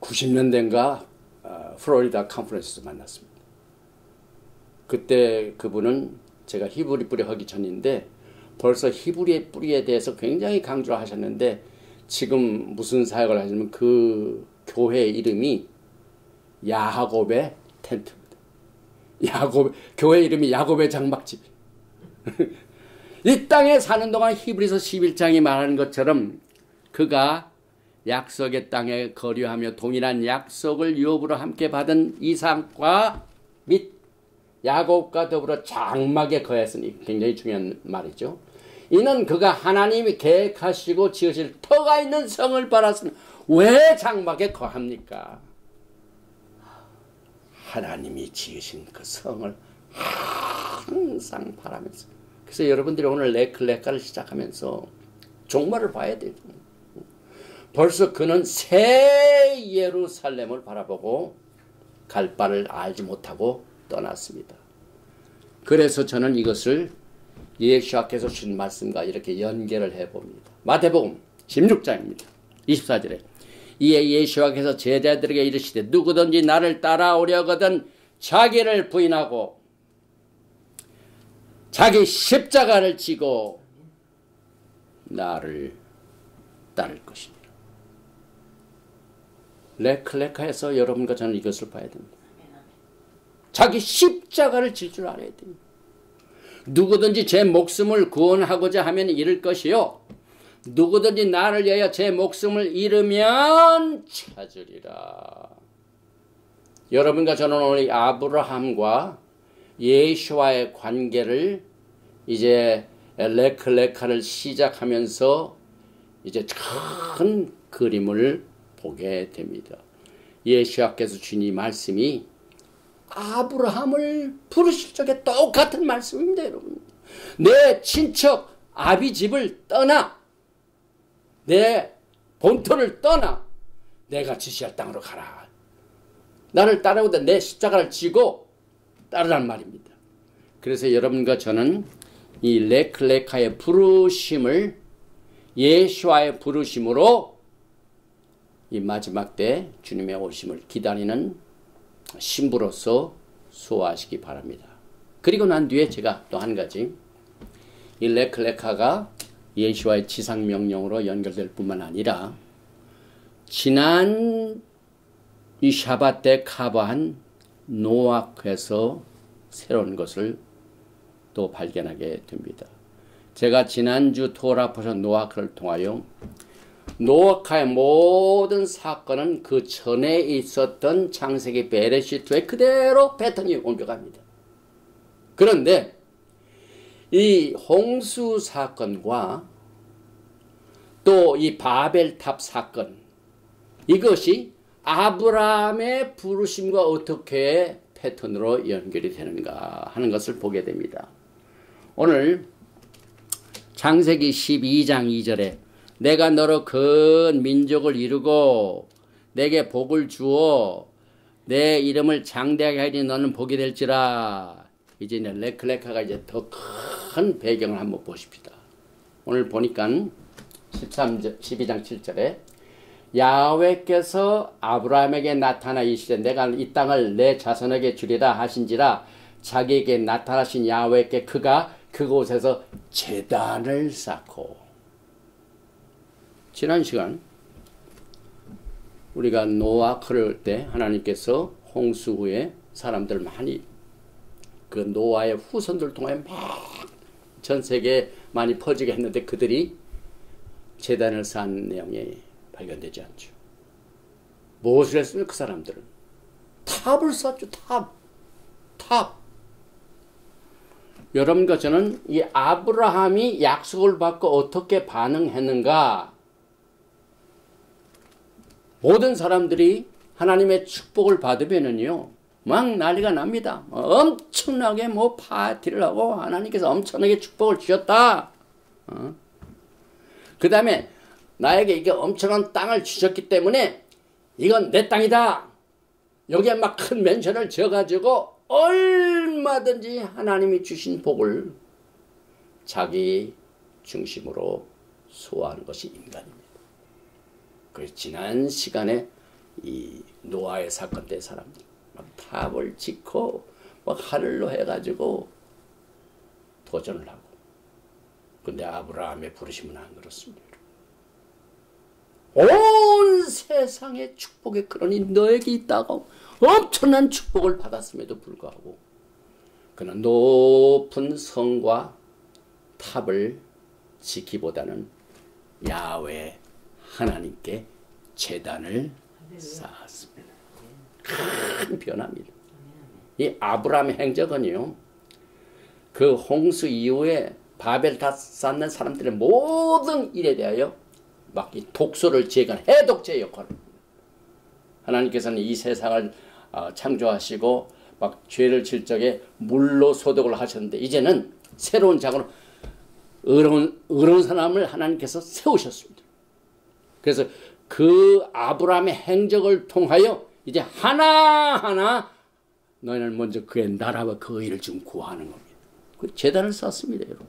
1990년대인가 어, 플로리다 컨퍼런스에서 만났습니다. 그때 그분은 제가 히브리 뿌리 하기 전인데 벌써 히브리의 뿌리에 대해서 굉장히 강조를 하셨는데 지금 무슨 사역을 하시면 그 교회 이름이 야하곱의 텐트입니다. 야곱 교회 이름이 야곱의 장막집. 이 땅에 사는 동안 히브리서 11장이 말하는 것처럼 그가 약속의 땅에 거류하며 동일한 약속을 유업으로 함께 받은 이삭과 및 야곱과 더불어 장막에 거했으니 굉장히 중요한 말이죠. 이는 그가 하나님이 계획하시고 지으실 터가 있는 성을 바랐으면 왜 장막에 거합니까? 하나님이 지으신 그 성을 항상 바라면서 그래서 여러분들이 오늘 레클레카를 시작하면서 종말을 봐야 돼요. 벌써 그는 새 예루살렘을 바라보고 갈 바를 알지 못하고 떠났습니다. 그래서 저는 이것을 예수께서 주신 말씀과 이렇게 연결을 해봅니다. 마태복음 16장입니다. 24절에 이에 예수께서 제자들에게 이르시되 누구든지 나를 따라오려거든 자기를 부인하고 자기 십자가를 지고 나를 따를 것이니라. 레클레카에서 여러분과 저는 이것을 봐야 됩니다. 자기 십자가를 질 줄 알아야 됩니다. 누구든지 제 목숨을 구원하고자 하면 잃을 것이요. 누구든지 나를 위하여 제 목숨을 잃으면 찾으리라. 여러분과 저는 오늘 아브라함과 예수와의 관계를 이제 레클레카를 시작하면서 이제 큰 그림을 보게 됩니다. 예수께서 주니 말씀이 아브라함을 부르실 적에 똑같은 말씀입니다, 여러분. 내 친척 아비 집을 떠나 내 본토를 떠나 내가 지시할 땅으로 가라. 나를 따라오되 내 십자가를 지고 따르란 말입니다. 그래서 여러분과 저는 이 레클레카의 부르심을 예수와의 부르심으로 이 마지막 때 주님의 오심을 기다리는 신부로서 수호하시기 바랍니다. 그리고 난 뒤에 제가 또 한 가지 이 לך לך가 예슈아의 지상 명령으로 연결될 뿐만 아니라 지난 이 שבת 때 커버한 노아에서 새로운 것을 또 발견하게 됩니다. 제가 지난주 토라 portion נח를 통하여 노아카의 모든 사건은 그 전에 있었던 창세기 בראשית의 그대로 패턴이 옮겨갑니다. 그런데 이 홍수 사건과 또 이 바벨탑 사건 이것이 아브라함의 부르심과 어떻게 패턴으로 연결이 되는가 하는 것을 보게 됩니다. 오늘 창세기 12장 2절에 내가 너로 큰 민족을 이루고 내게 복을 주어 내 이름을 장대하게 하니 너는 복이 될지라. 이제 레클레카가 이제 더 큰 배경을 한번 보십시다. 오늘 보니까 13, 12장 7절에 야훼께서 아브라함에게 나타나 이시되 내가 이 땅을 내 자손에게 주리라 하신지라 자기에게 나타나신 야훼께 그가 그곳에서 재단을 쌓고 지난 시간 우리가 노아 그럴 때 하나님께서 홍수 후에 사람들 많이 그 노아의 후손들 통해 막 전 세계에 많이 퍼지게 했는데 그들이 제단을 쌓은 내용이 발견되지 않죠. 무엇을 했으면 그 사람들은 탑을 쌓죠. 탑. 탑. 여러분과 저는 이 아브라함이 약속을 받고 어떻게 반응했는가 모든 사람들이 하나님의 축복을 받으면은요, 막 난리가 납니다. 엄청나게 뭐 파티를 하고 하나님께서 엄청나게 축복을 주셨다. 어? 그 다음에 나에게 이게 엄청난 땅을 주셨기 때문에 이건 내 땅이다. 여기에 막 큰 맨션을 지어가지고 얼마든지 하나님이 주신 복을 자기 중심으로 소화하는 것이 인간입니다. 그 지난 시간에 이 노아의 사건 때 사람들 막 탑을 짓고 막 하늘로 해가지고 도전을 하고 근데 아브라함의 부르심은 안 그렇습니다. 온 세상의 축복의 그러니 너에게 있다고 엄청난 축복을 받았음에도 불구하고 그는 높은 성과 탑을 지키보다는 야외 하나님께 재단을 쌓았습니다. 큰 변화입니다. 이 아브라함의 행적은요, 그 홍수 이후에 바벨 다 쌓는 사람들의 모든 일에 대하여 막 이 독소를 제거한 해독제 역할을 하나님께서는 이 세상을 어, 창조하시고 막 죄를 질 적에 물로 소독을 하셨는데 이제는 새로운 작으로 의로운, 의로운 사람을 하나님께서 세우셨습니다. 그래서 그 아브라함의 행적을 통하여 이제 하나하나 너희는 먼저 그의 나라와 그 의를 좀 구하는 겁니다. 그 재단을 쌓습니다, 여러분.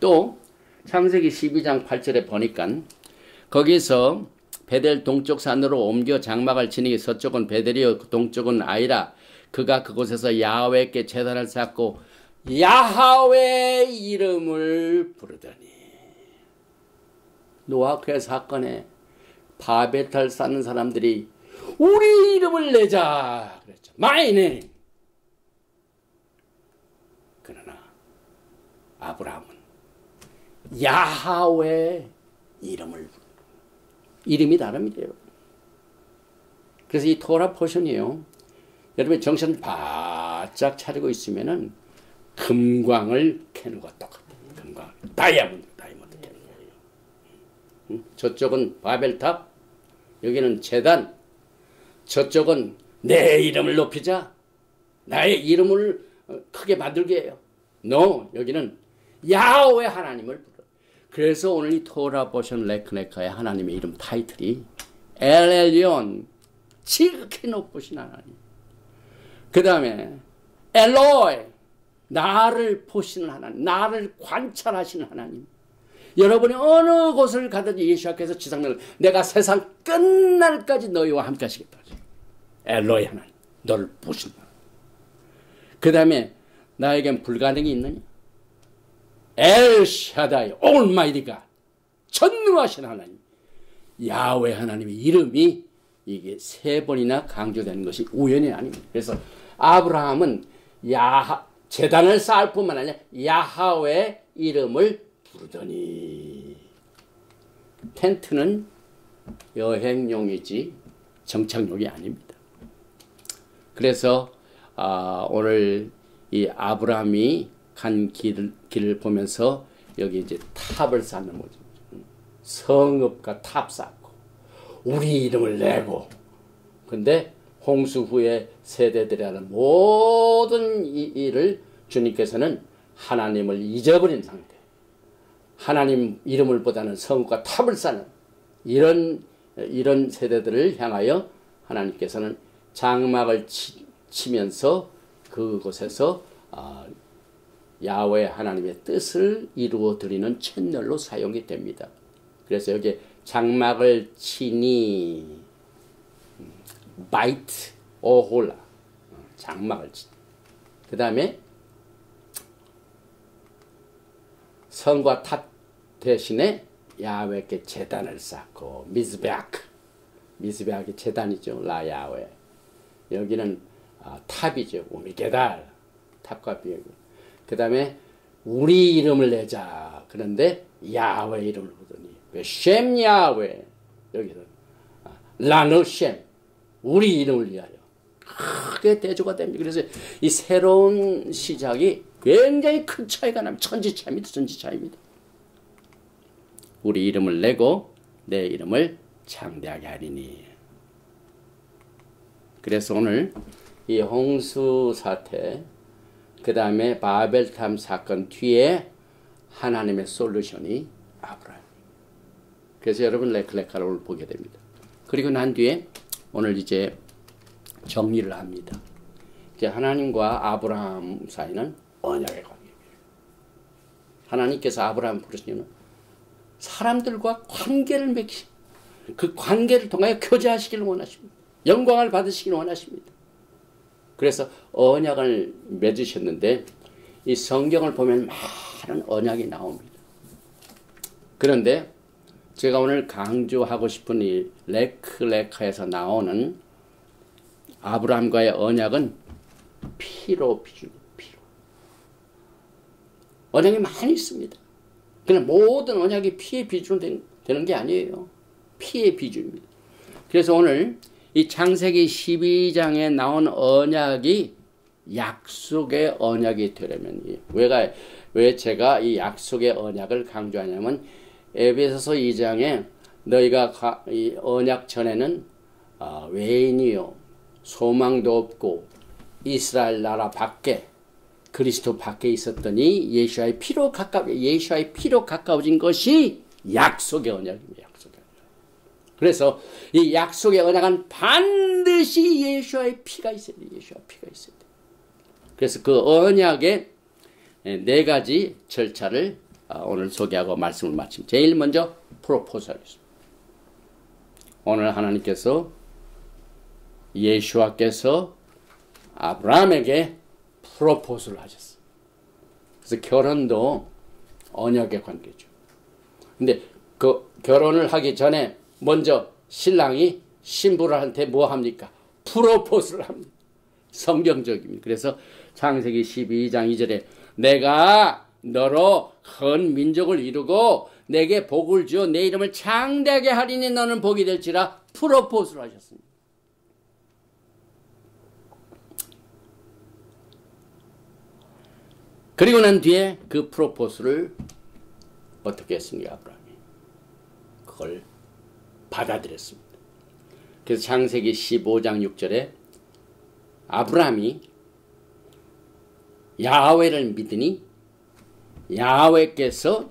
또 창세기 12장 8절에 보니까 거기서 베델 동쪽 산으로 옮겨 장막을 지니기 서쪽은 베델이요 동쪽은 아이라 그가 그곳에서 야훼께 재단을 쌓고 야하웨 이름을 부르더니 노아 그의 사건에 바베탈 쌓는 사람들이 우리 이름을 내자 그랬죠. My name. 그러나 아브라함은 야하웨 이름을 이름이 다릅니다. 그래서 이 토라 포션이요. 여러분 정신 바짝 차리고 있으면은 금광을 캐는 것 똑같아요. 금광. 다이아몬드. 저쪽은 바벨탑, 여기는 제단, 저쪽은 내 이름을 높이자, 나의 이름을 어, 크게 만들게 해요. no, 여기는 야훼 하나님을 불러. 그래서 오늘 이 토라 보션 레크네카의 하나님의 이름 타이틀이 엘엘리온, 지극히 높으신 하나님. 그 다음에 엘로이, 나를 보시는 하나님, 나를 관찰하시는 하나님. 여러분이 어느 곳을 가든지 예수께서 지상명을 내가 세상 끝날까지 너희와 함께 하시겠다. 엘로이 하나님 너를 보신다. 그 다음에 나에겐 불가능이 있느냐? 엘샤다이 올마이디가 전능하신 하나님 야외 하나님의 이름이 이게 세 번이나 강조되는 것이 우연이 아닙니다. 그래서 아브라함은 야 재단을 쌓을 뿐만 아니라 야하의 이름을 부르더니 텐트는 여행용이지 정착용이 아닙니다. 그래서 아, 오늘 이 아브라함이 간 길, 길을 보면서 여기 이제 탑을 쌓는 거죠. 성읍과 탑 쌓고 우리 이름을 내고 근데 홍수 후에 세대들이 하는 모든 이 일을 주님께서는 하나님을 잊어버린 상태 하나님 이름을 보다는 성과 탑을 쌓는 이런 이런 세대들을 향하여 하나님께서는 장막을 치, 면서 그곳에서 어, 야훼 하나님의 뜻을 이루어 드리는 채널로 사용이 됩니다. 그래서 여기 장막을 치니 ויט אהלה 장막을 치. 그 다음에 성과 탑 대신에 야훼께 제단을 쌓고 מזבח 미즈베아크 재단이죠. 라 야외 여기는 아, 탑이죠. 우미게달. 탑과 비교 그 다음에 우리 이름을 내자. 그런데 야외 이름을 부르니 왜셈 야외 여기는 아, 라노셈 우리 이름을 위하여. 크게 대조가 됩니다. 그래서 이 새로운 시작이 굉장히 큰 차이가 납니다 천지 차입니다 천지 차입니다 우리 이름을 내고 내 이름을 창대하게 하리니. 그래서 오늘 이 홍수 사태, 그 다음에 바벨탑 사건 뒤에 하나님의 솔루션이 아브라함. 그래서 여러분 레클레카를 보게 됩니다. 그리고 난 뒤에 오늘 이제 정리를 합니다. 이제 하나님과 아브라함 사이는 언약의 관계입니다. 하나님께서 아브라함 부르시는 사람들과 관계를 맺기 그 관계를 통하여 교제하시기를 원하십니다. 영광을 받으시기를 원하십니다. 그래서 언약을 맺으셨는데 이 성경을 보면 많은 언약이 나옵니다. 그런데 제가 오늘 강조하고 싶은 이 레크레카에서 나오는 아브라함과의 언약은 피로 피로. 언약이 많이 있습니다. 그냥 모든 언약이 피의 비주로 되는 게 아니에요. 피의 비주입니다. 그래서 오늘 이 창세기 12장에 나온 언약이 약속의 언약이 되려면 왜가 왜 제가 이 약속의 언약을 강조하냐면 에베소서 2장에 너희가 이 언약 전에는 아, 외인이요 소망도 없고 이스라엘 나라 밖에 그리스도 밖에 있었더니 예수와의 피로 가까 예수와의 피로 가까워진 것이 약속의 언약입니다. 약속의 언약. 그래서 이 약속의 언약은 반드시 예수와의 피가 있어야 돼. 예수와 피가 있어야 돼. 그래서 그 언약의 네 가지 절차를 아, 오늘 소개하고 말씀을 마칩니다. 제일 먼저 프로포즈하겠습니다. 오늘 하나님께서 예수와께서 아브라함에게 프로포즈를 하셨어요. 그래서 결혼도 언약의 관계죠. 근데 그 결혼을 하기 전에 먼저 신랑이 신부한테 뭐 합니까? 프로포즈를 합니다. 성경적입니다. 그래서 창세기 12장 2절에 내가 너로 큰 민족을 이루고 내게 복을 주어 내 이름을 창대하게 하리니 너는 복이 될지라 프로포즈를 하셨습니다. 그리고 난 뒤에 그 프로포스를 어떻게 했습니까, 아브라함이? 그걸 받아들였습니다. 그래서 창세기 15장 6절에 아브라함이 야훼를 믿으니 야훼께서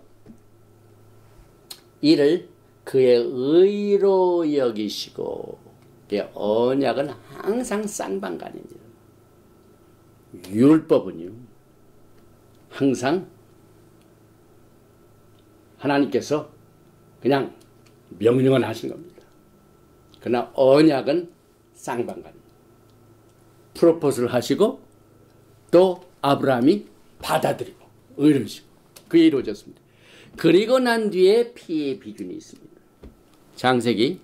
이를 그의 의로 여기시고 언약은 항상 쌍방간입니다. 율법은요. 항상 하나님께서 그냥 명령을 하신 겁니다. 그러나 언약은 쌍방간입니다. 프로포즈를 하시고 또 아브라함이 받아들이고 의르시고 그게 이루어졌습니다. 그리고 난 뒤에 피의 비준이 있습니다. 장세기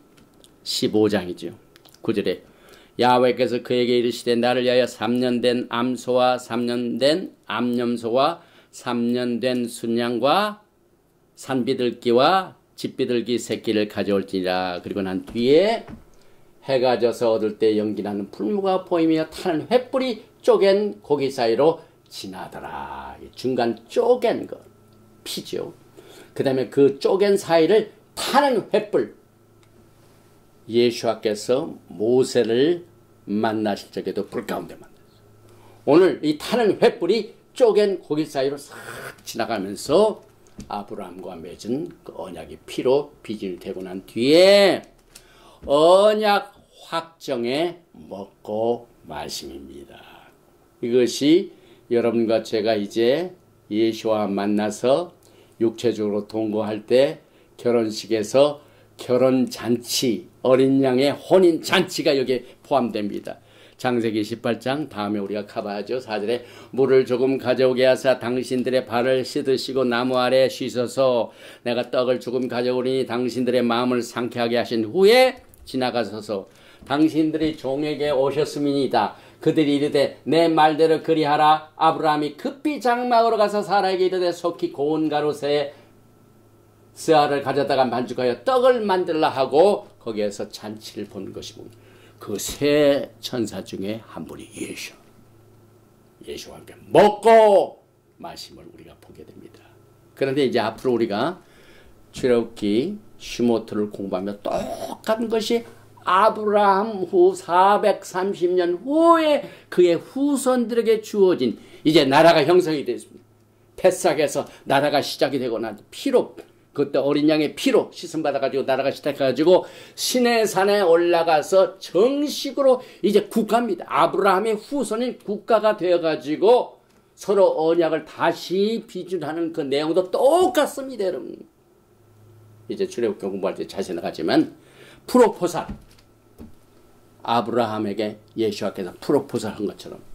15장이죠. 9절에 야훼께서 그에게 이르시되 나를 위하여 3년 된 암소와 3년 된 암염소와 3년 된 순양과 산비둘기와 집비둘기 새끼를 가져올지니라. 그리고 난 뒤에 해가 져서 얻을 때 연기나는 풀무가 보이며 타는 횃불이 쪼갠 고기 사이로 지나더라. 중간 쪼갠 것 피죠. 그 다음에 그 쪼갠 사이를 타는 횃불 예수와께서 모세를 만나실 적에도 불 가운데 만났어요. 오늘 이 타는 횃불이 쪼갠 고기 사이로 싹 지나가면서 아브라함과 맺은 그 언약의 피로 빚이 되고 난 뒤에 언약 확정의 먹고 말씀입니다. 이것이 여러분과 제가 이제 예수와 만나서 육체적으로 동거할 때 결혼식에서 결혼 잔치, 어린 양의 혼인 잔치가 여기에 포함됩니다. 장세기 18장 다음에 우리가 가봐야죠. 4절에 물을 조금 가져오게 하사 당신들의 발을 씻으시고 나무 아래 쉬셔서 내가 떡을 조금 가져오니 당신들의 마음을 상쾌하게 하신 후에 지나가셔서 당신들이 종에게 오셨음이니다. 그들이 이르되 내 말대로 그리하라 아브라함이 급히 장막으로 가서 사라에게 이르되 속히 고운 가루새 스아를 가져다가 만죽하여 떡을 만들라 하고 거기에서 잔치를 본 것이고 그 세 천사 중에 한 분이 예수 예수와 함께 먹고 마심을 우리가 보게 됩니다. 그런데 이제 앞으로 우리가 출애굽기 슈모트를 공부하며 똑같은 것이 아브라함 후 430년 후에 그의 후손들에게 주어진 이제 나라가 형성이 됐습니다. 패삭에서 나라가 시작이 되고 난 피로 그때 어린 양의 피로 씻음 받아가지고 나라가 시작해가지고 신의 산에 올라가서 정식으로 이제 국가입니다. 아브라함의 후손인 국가가 되어가지고 서로 언약을 다시 비준하는 그 내용도 똑같습니다, 여러분. 이제 출애굽 공부할 때 자세히 나가지만 프로포살 아브라함에게 예수와께서 프로포즈를 한 것처럼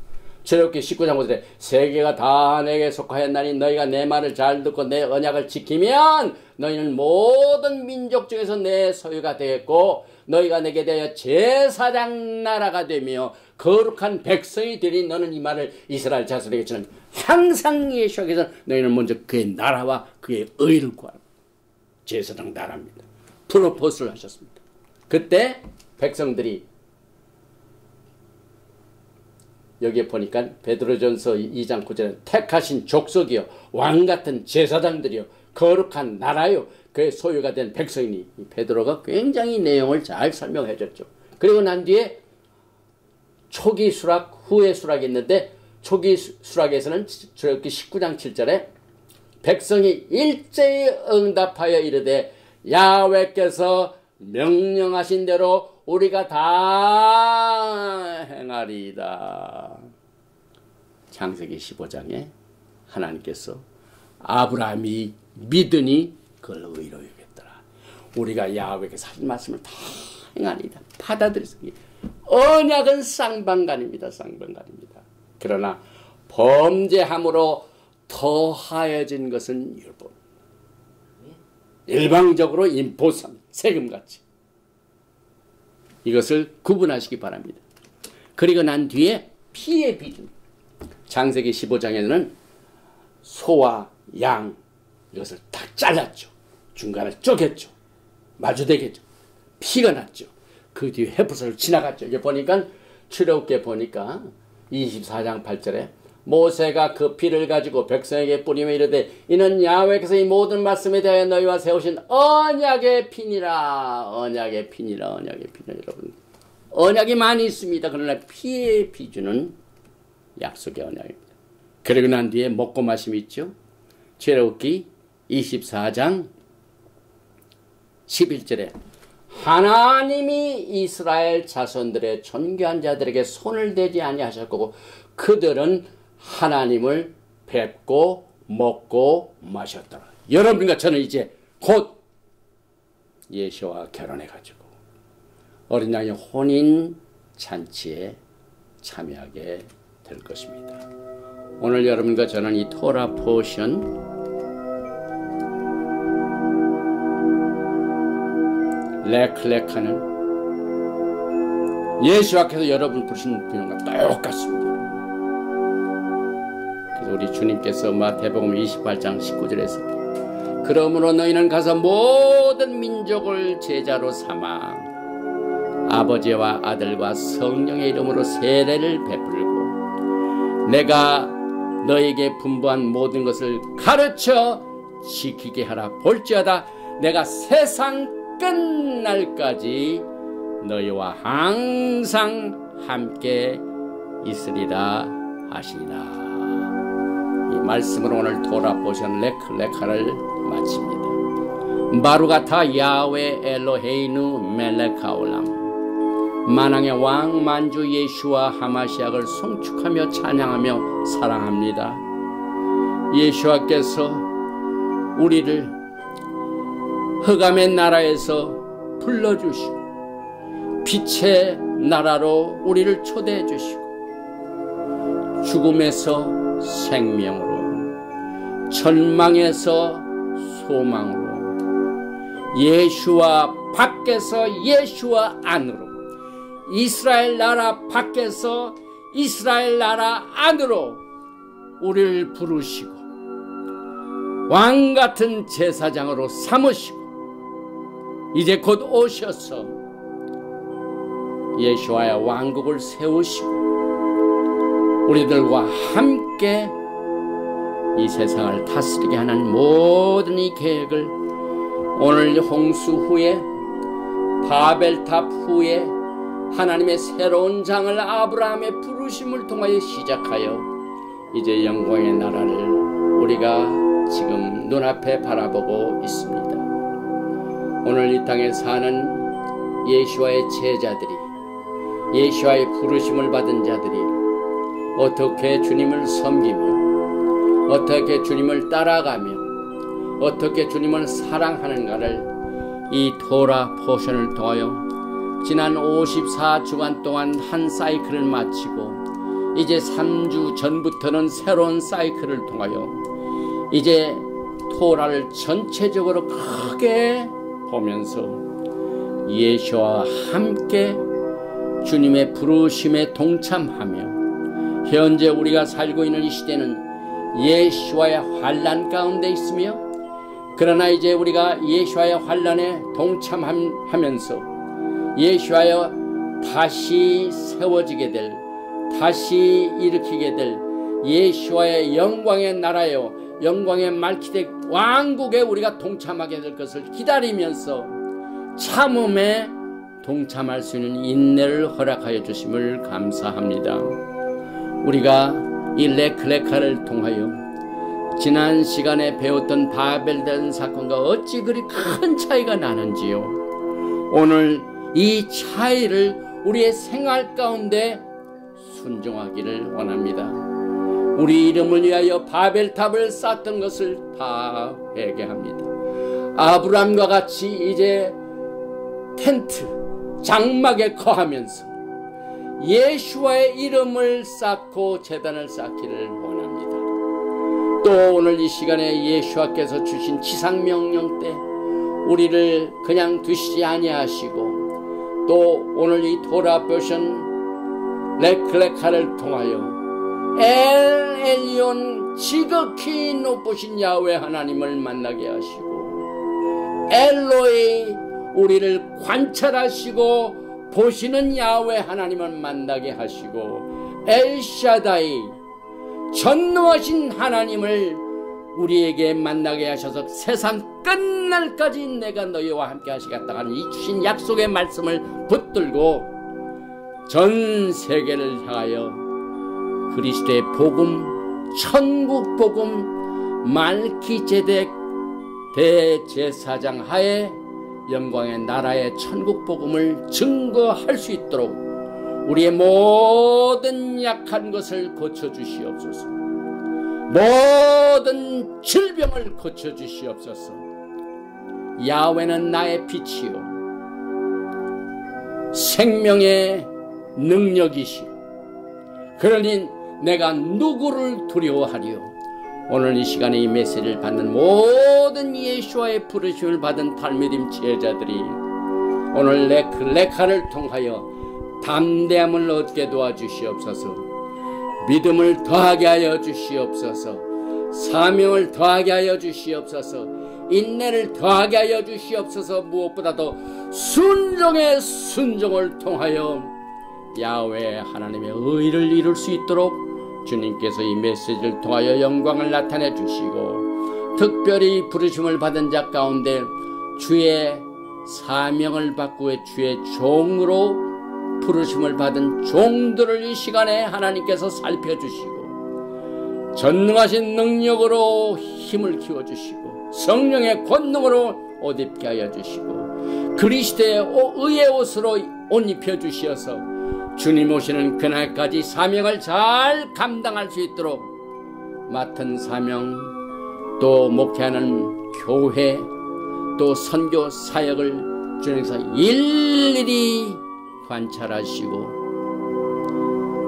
저렇게 19장 5절에 세계가 다 내게 속하였나니 너희가 내 말을 잘 듣고 내 언약을 지키면 너희는 모든 민족 중에서 내 소유가 되겠고 너희가 내게 대하여 제사장 나라가 되며 거룩한 백성이 되리. 너는 이 말을 이스라엘 자손에게 전하면 항상 예수께서 너희는 먼저 그의 나라와 그의 의를 구하라. 제사장 나라입니다. 프로포스를 하셨습니다. 그때 백성들이 여기에 보니까 베드로전서 2장 9절에 택하신 족속이요 왕 같은 제사장들이요 거룩한 나라요 그의 소유가 된 백성이니 베드로가 굉장히 내용을 잘 설명해 줬죠. 그리고 난 뒤에 초기 수락 후의 수락이 있는데 초기 수락에서는 저기 19장 7절에 백성이 일제히 응답하여 이르되 야외께서 명령하신 대로 우리가 다 행하리이다. 창세기 15장에 하나님께서 아브라함이 믿으니 그걸 의로 여겼더라. 우리가 야훼께서 하신 말씀을 다 행하리이다. 받아들였습니 언약은 쌍방간입니다. 쌍방간입니다. 그러나 범죄함으로 더하여진 것은 율법. 일방적으로 임포선, 세금같이. 이것을 구분하시기 바랍니다. 그리고 난 뒤에 피의 비중. 장세기 15장에는 소와 양 이것을 다 잘랐죠. 중간을 쪼갰죠. 마주대겠죠. 피가 났죠. 그 뒤에 헤프스를 지나갔죠. 이제 보니까 출애굽기 보니까 24장 8절에 모세가 그 피를 가지고 백성에게 뿌리며 이르되 이는 야훼께서 이 모든 말씀에 대하여 너희와 세우신 언약의 피니라. 언약의 피니라. 언약의 피니라 여러분. 언약이 많이 있습니다. 그러나 피의 비주는 약속의 언약입니다. 그리고 난 뒤에 먹고 마심이 있죠. 죄레기 24장 11절에 하나님이 이스라엘 자손들의 존귀한 자들에게 손을 대지 아니하셨고 그들은 하나님을 뵙고 먹고 마셨더라. 여러분과 저는 이제 곧 예수와 결혼해가지고 어린 양의 혼인 잔치에 참여하게 될 것입니다. 오늘 여러분과 저는 이 토라 portion לך לך는 예슈아께서 여러분 부르신 내용과 똑같습니다. 우리 주님께서 마태복음 28장 19절에서 그러므로 너희는 가서 모든 민족을 제자로 삼아 아버지와 아들과 성령의 이름으로 세례를 베풀고 내가 너에게 분부한 모든 것을 가르쳐 지키게 하라 볼지어다 내가 세상 끝날까지 너희와 항상 함께 있으리라 하시니라. 이 말씀으로 오늘 돌아보신 레클레카를 마칩니다. 바루가타 야외 엘로헤이누 멜레카올람 만왕의 왕 만주 예수와 하마시약을 송축하며 찬양하며 사랑합니다. 예수와께서 우리를 흑암의 나라에서 불러주시고 빛의 나라로 우리를 초대해 주시고 죽음에서 생명으로 절망에서 소망으로 예수와 밖에서 예수와 안으로 이스라엘 나라 밖에서 이스라엘 나라 안으로 우리를 부르시고 왕 같은 제사장으로 삼으시고 이제 곧 오셔서 예수와의 왕국을 세우시고 우리들과 함께 이 세상을 다스리게 하는 모든 이 계획을 오늘 홍수 후에 바벨탑 후에 하나님의 새로운 장을 아브라함의 부르심을 통하여 시작하여 이제 영광의 나라를 우리가 지금 눈앞에 바라보고 있습니다. 오늘 이 땅에 사는 예수와의 제자들이 예슈아의 부르심을 받은 자들이 어떻게 주님을 섬기며 어떻게 주님을 따라가며 어떻게 주님을 사랑하는가를 이 토라 포션을 통하여 지난 54주간 동안 한 사이클을 마치고 이제 3주 전부터는 새로운 사이클을 통하여 이제 토라를 전체적으로 크게 보면서 예수와 함께 주님의 부르심에 동참하며 현재 우리가 살고 있는 이 시대는 예수와의 환란 가운데 있으며 그러나 이제 우리가 예수와의 환란에 동참하면서 예수와여 다시 세워지게 될 다시 일으키게 될 예수와의 영광의 나라요 영광의 말키덱 왕국에 우리가 동참하게 될 것을 기다리면서 참음에 동참할 수 있는 인내를 허락하여 주심을 감사합니다. 우리가 이 레클레카를 통하여 지난 시간에 배웠던 바벨된 사건과 어찌 그리 큰 차이가 나는지요. 오늘 이 차이를 우리의 생활 가운데 순종하기를 원합니다. 우리 이름을 위하여 바벨탑을 쌓던 것을 다 회개합니다. 아브람과 같이 이제 텐트, 장막에 거하면서 예수와의 이름을 쌓고 재단을 쌓기를 원합니다. 또 오늘 이 시간에 예수와께서 주신 지상명령 때 우리를 그냥 두시지 아니하시고 또 오늘 이 돌아보신 레클레카를 통하여 엘 엘리온 지극히 높으신 야외 하나님을 만나게 하시고 엘로이 우리를 관찰하시고 보시는 야외 하나님을 만나게 하시고 엘샤다이 전능하신 하나님을 우리에게 만나게 하셔서 세상 끝날까지 내가 너희와 함께 하시겠다 하는 이 주신 약속의 말씀을 붙들고 전 세계를 향하여 그리스도의 복음, 천국 복음, 말키 제덱 대제사장 하에 영광의 나라의 천국 복음을 증거할 수 있도록 우리의 모든 약한 것을 고쳐 주시옵소서. 모든 질병을 고쳐 주시옵소서. 야훼는 나의 빛이요 생명의 능력이시오. 그러니 내가 누구를 두려워하리요? 오늘 이 시간에 이 메시지를 받는 모든 예수와의 부르심을 받은 탈미딤 제자들이 오늘 레크, 레카를 통하여 담대함을 얻게 도와주시옵소서. 믿음을 더하게 하여 주시옵소서. 사명을 더하게 하여 주시옵소서. 인내를 더하게 하여 주시옵소서. 무엇보다도 순종의 순종을 통하여 야외 하나님의 의를 이룰 수 있도록 주님께서 이 메시지를 통하여 영광을 나타내 주시고 특별히 부르심을 받은 자 가운데 주의 사명을 받고 주의 종으로 부르심을 받은 종들을 이 시간에 하나님께서 살펴주시고 전능하신 능력으로 힘을 키워주시고 성령의 권능으로 옷 입게 하여 주시고 그리스도의 의의 옷으로 옷 입혀 주시어서 주님 오시는 그날까지 사명을 잘 감당할 수 있도록 맡은 사명 또 목회하는 교회 또 선교 사역을 주님께서 일일이 관찰하시고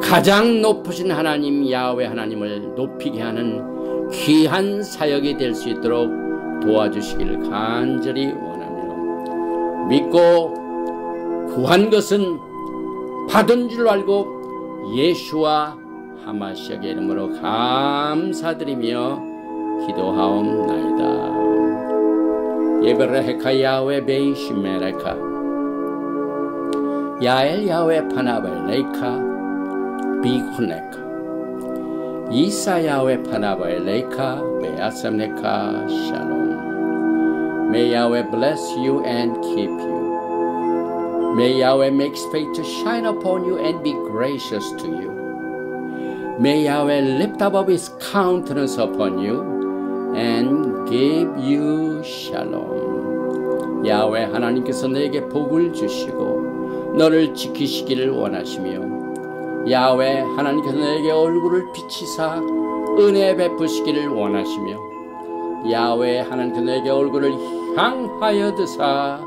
가장 높으신 하나님 야외 하나님을 높이게 하는 귀한 사역이 될 수 있도록 도와주시길 간절히 원하며 믿고 구한 것은 받은 줄 알고 예수와 하마시아의 이름으로 감사드리며 기도하옵나이다. 예베레헤카 야외 베이시메레카 야엘 야외 파나벨레이카 비후네카 이사 야웨 파나바엘레이카 메아삼네카 샬롬 May Yahweh bless you and keep you. May Yahweh make his face to shine upon you and be gracious to you. May Yahweh lift up his countenance upon you and give you shalom. 야훼 하나님께서 너에게 복을 주시고 너를 지키시기를 원하시며 야외 하나님께서 너에게 얼굴을 비치사 은혜 베푸시기를 원하시며 야외 하나님께서 너에게 얼굴을 향하여 드사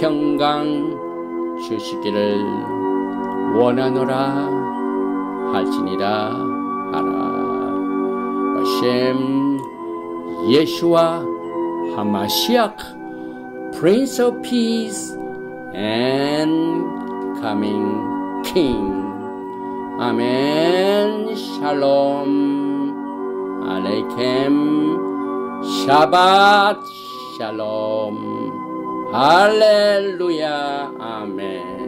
평강 주시기를 원하노라 할지니라 하라. 바셈 예수와 하마시악 Prince of Peace and Coming King. 아멘. 샬롬 알레이켐. 샤ባት 샬롬 할렐루야. 아멘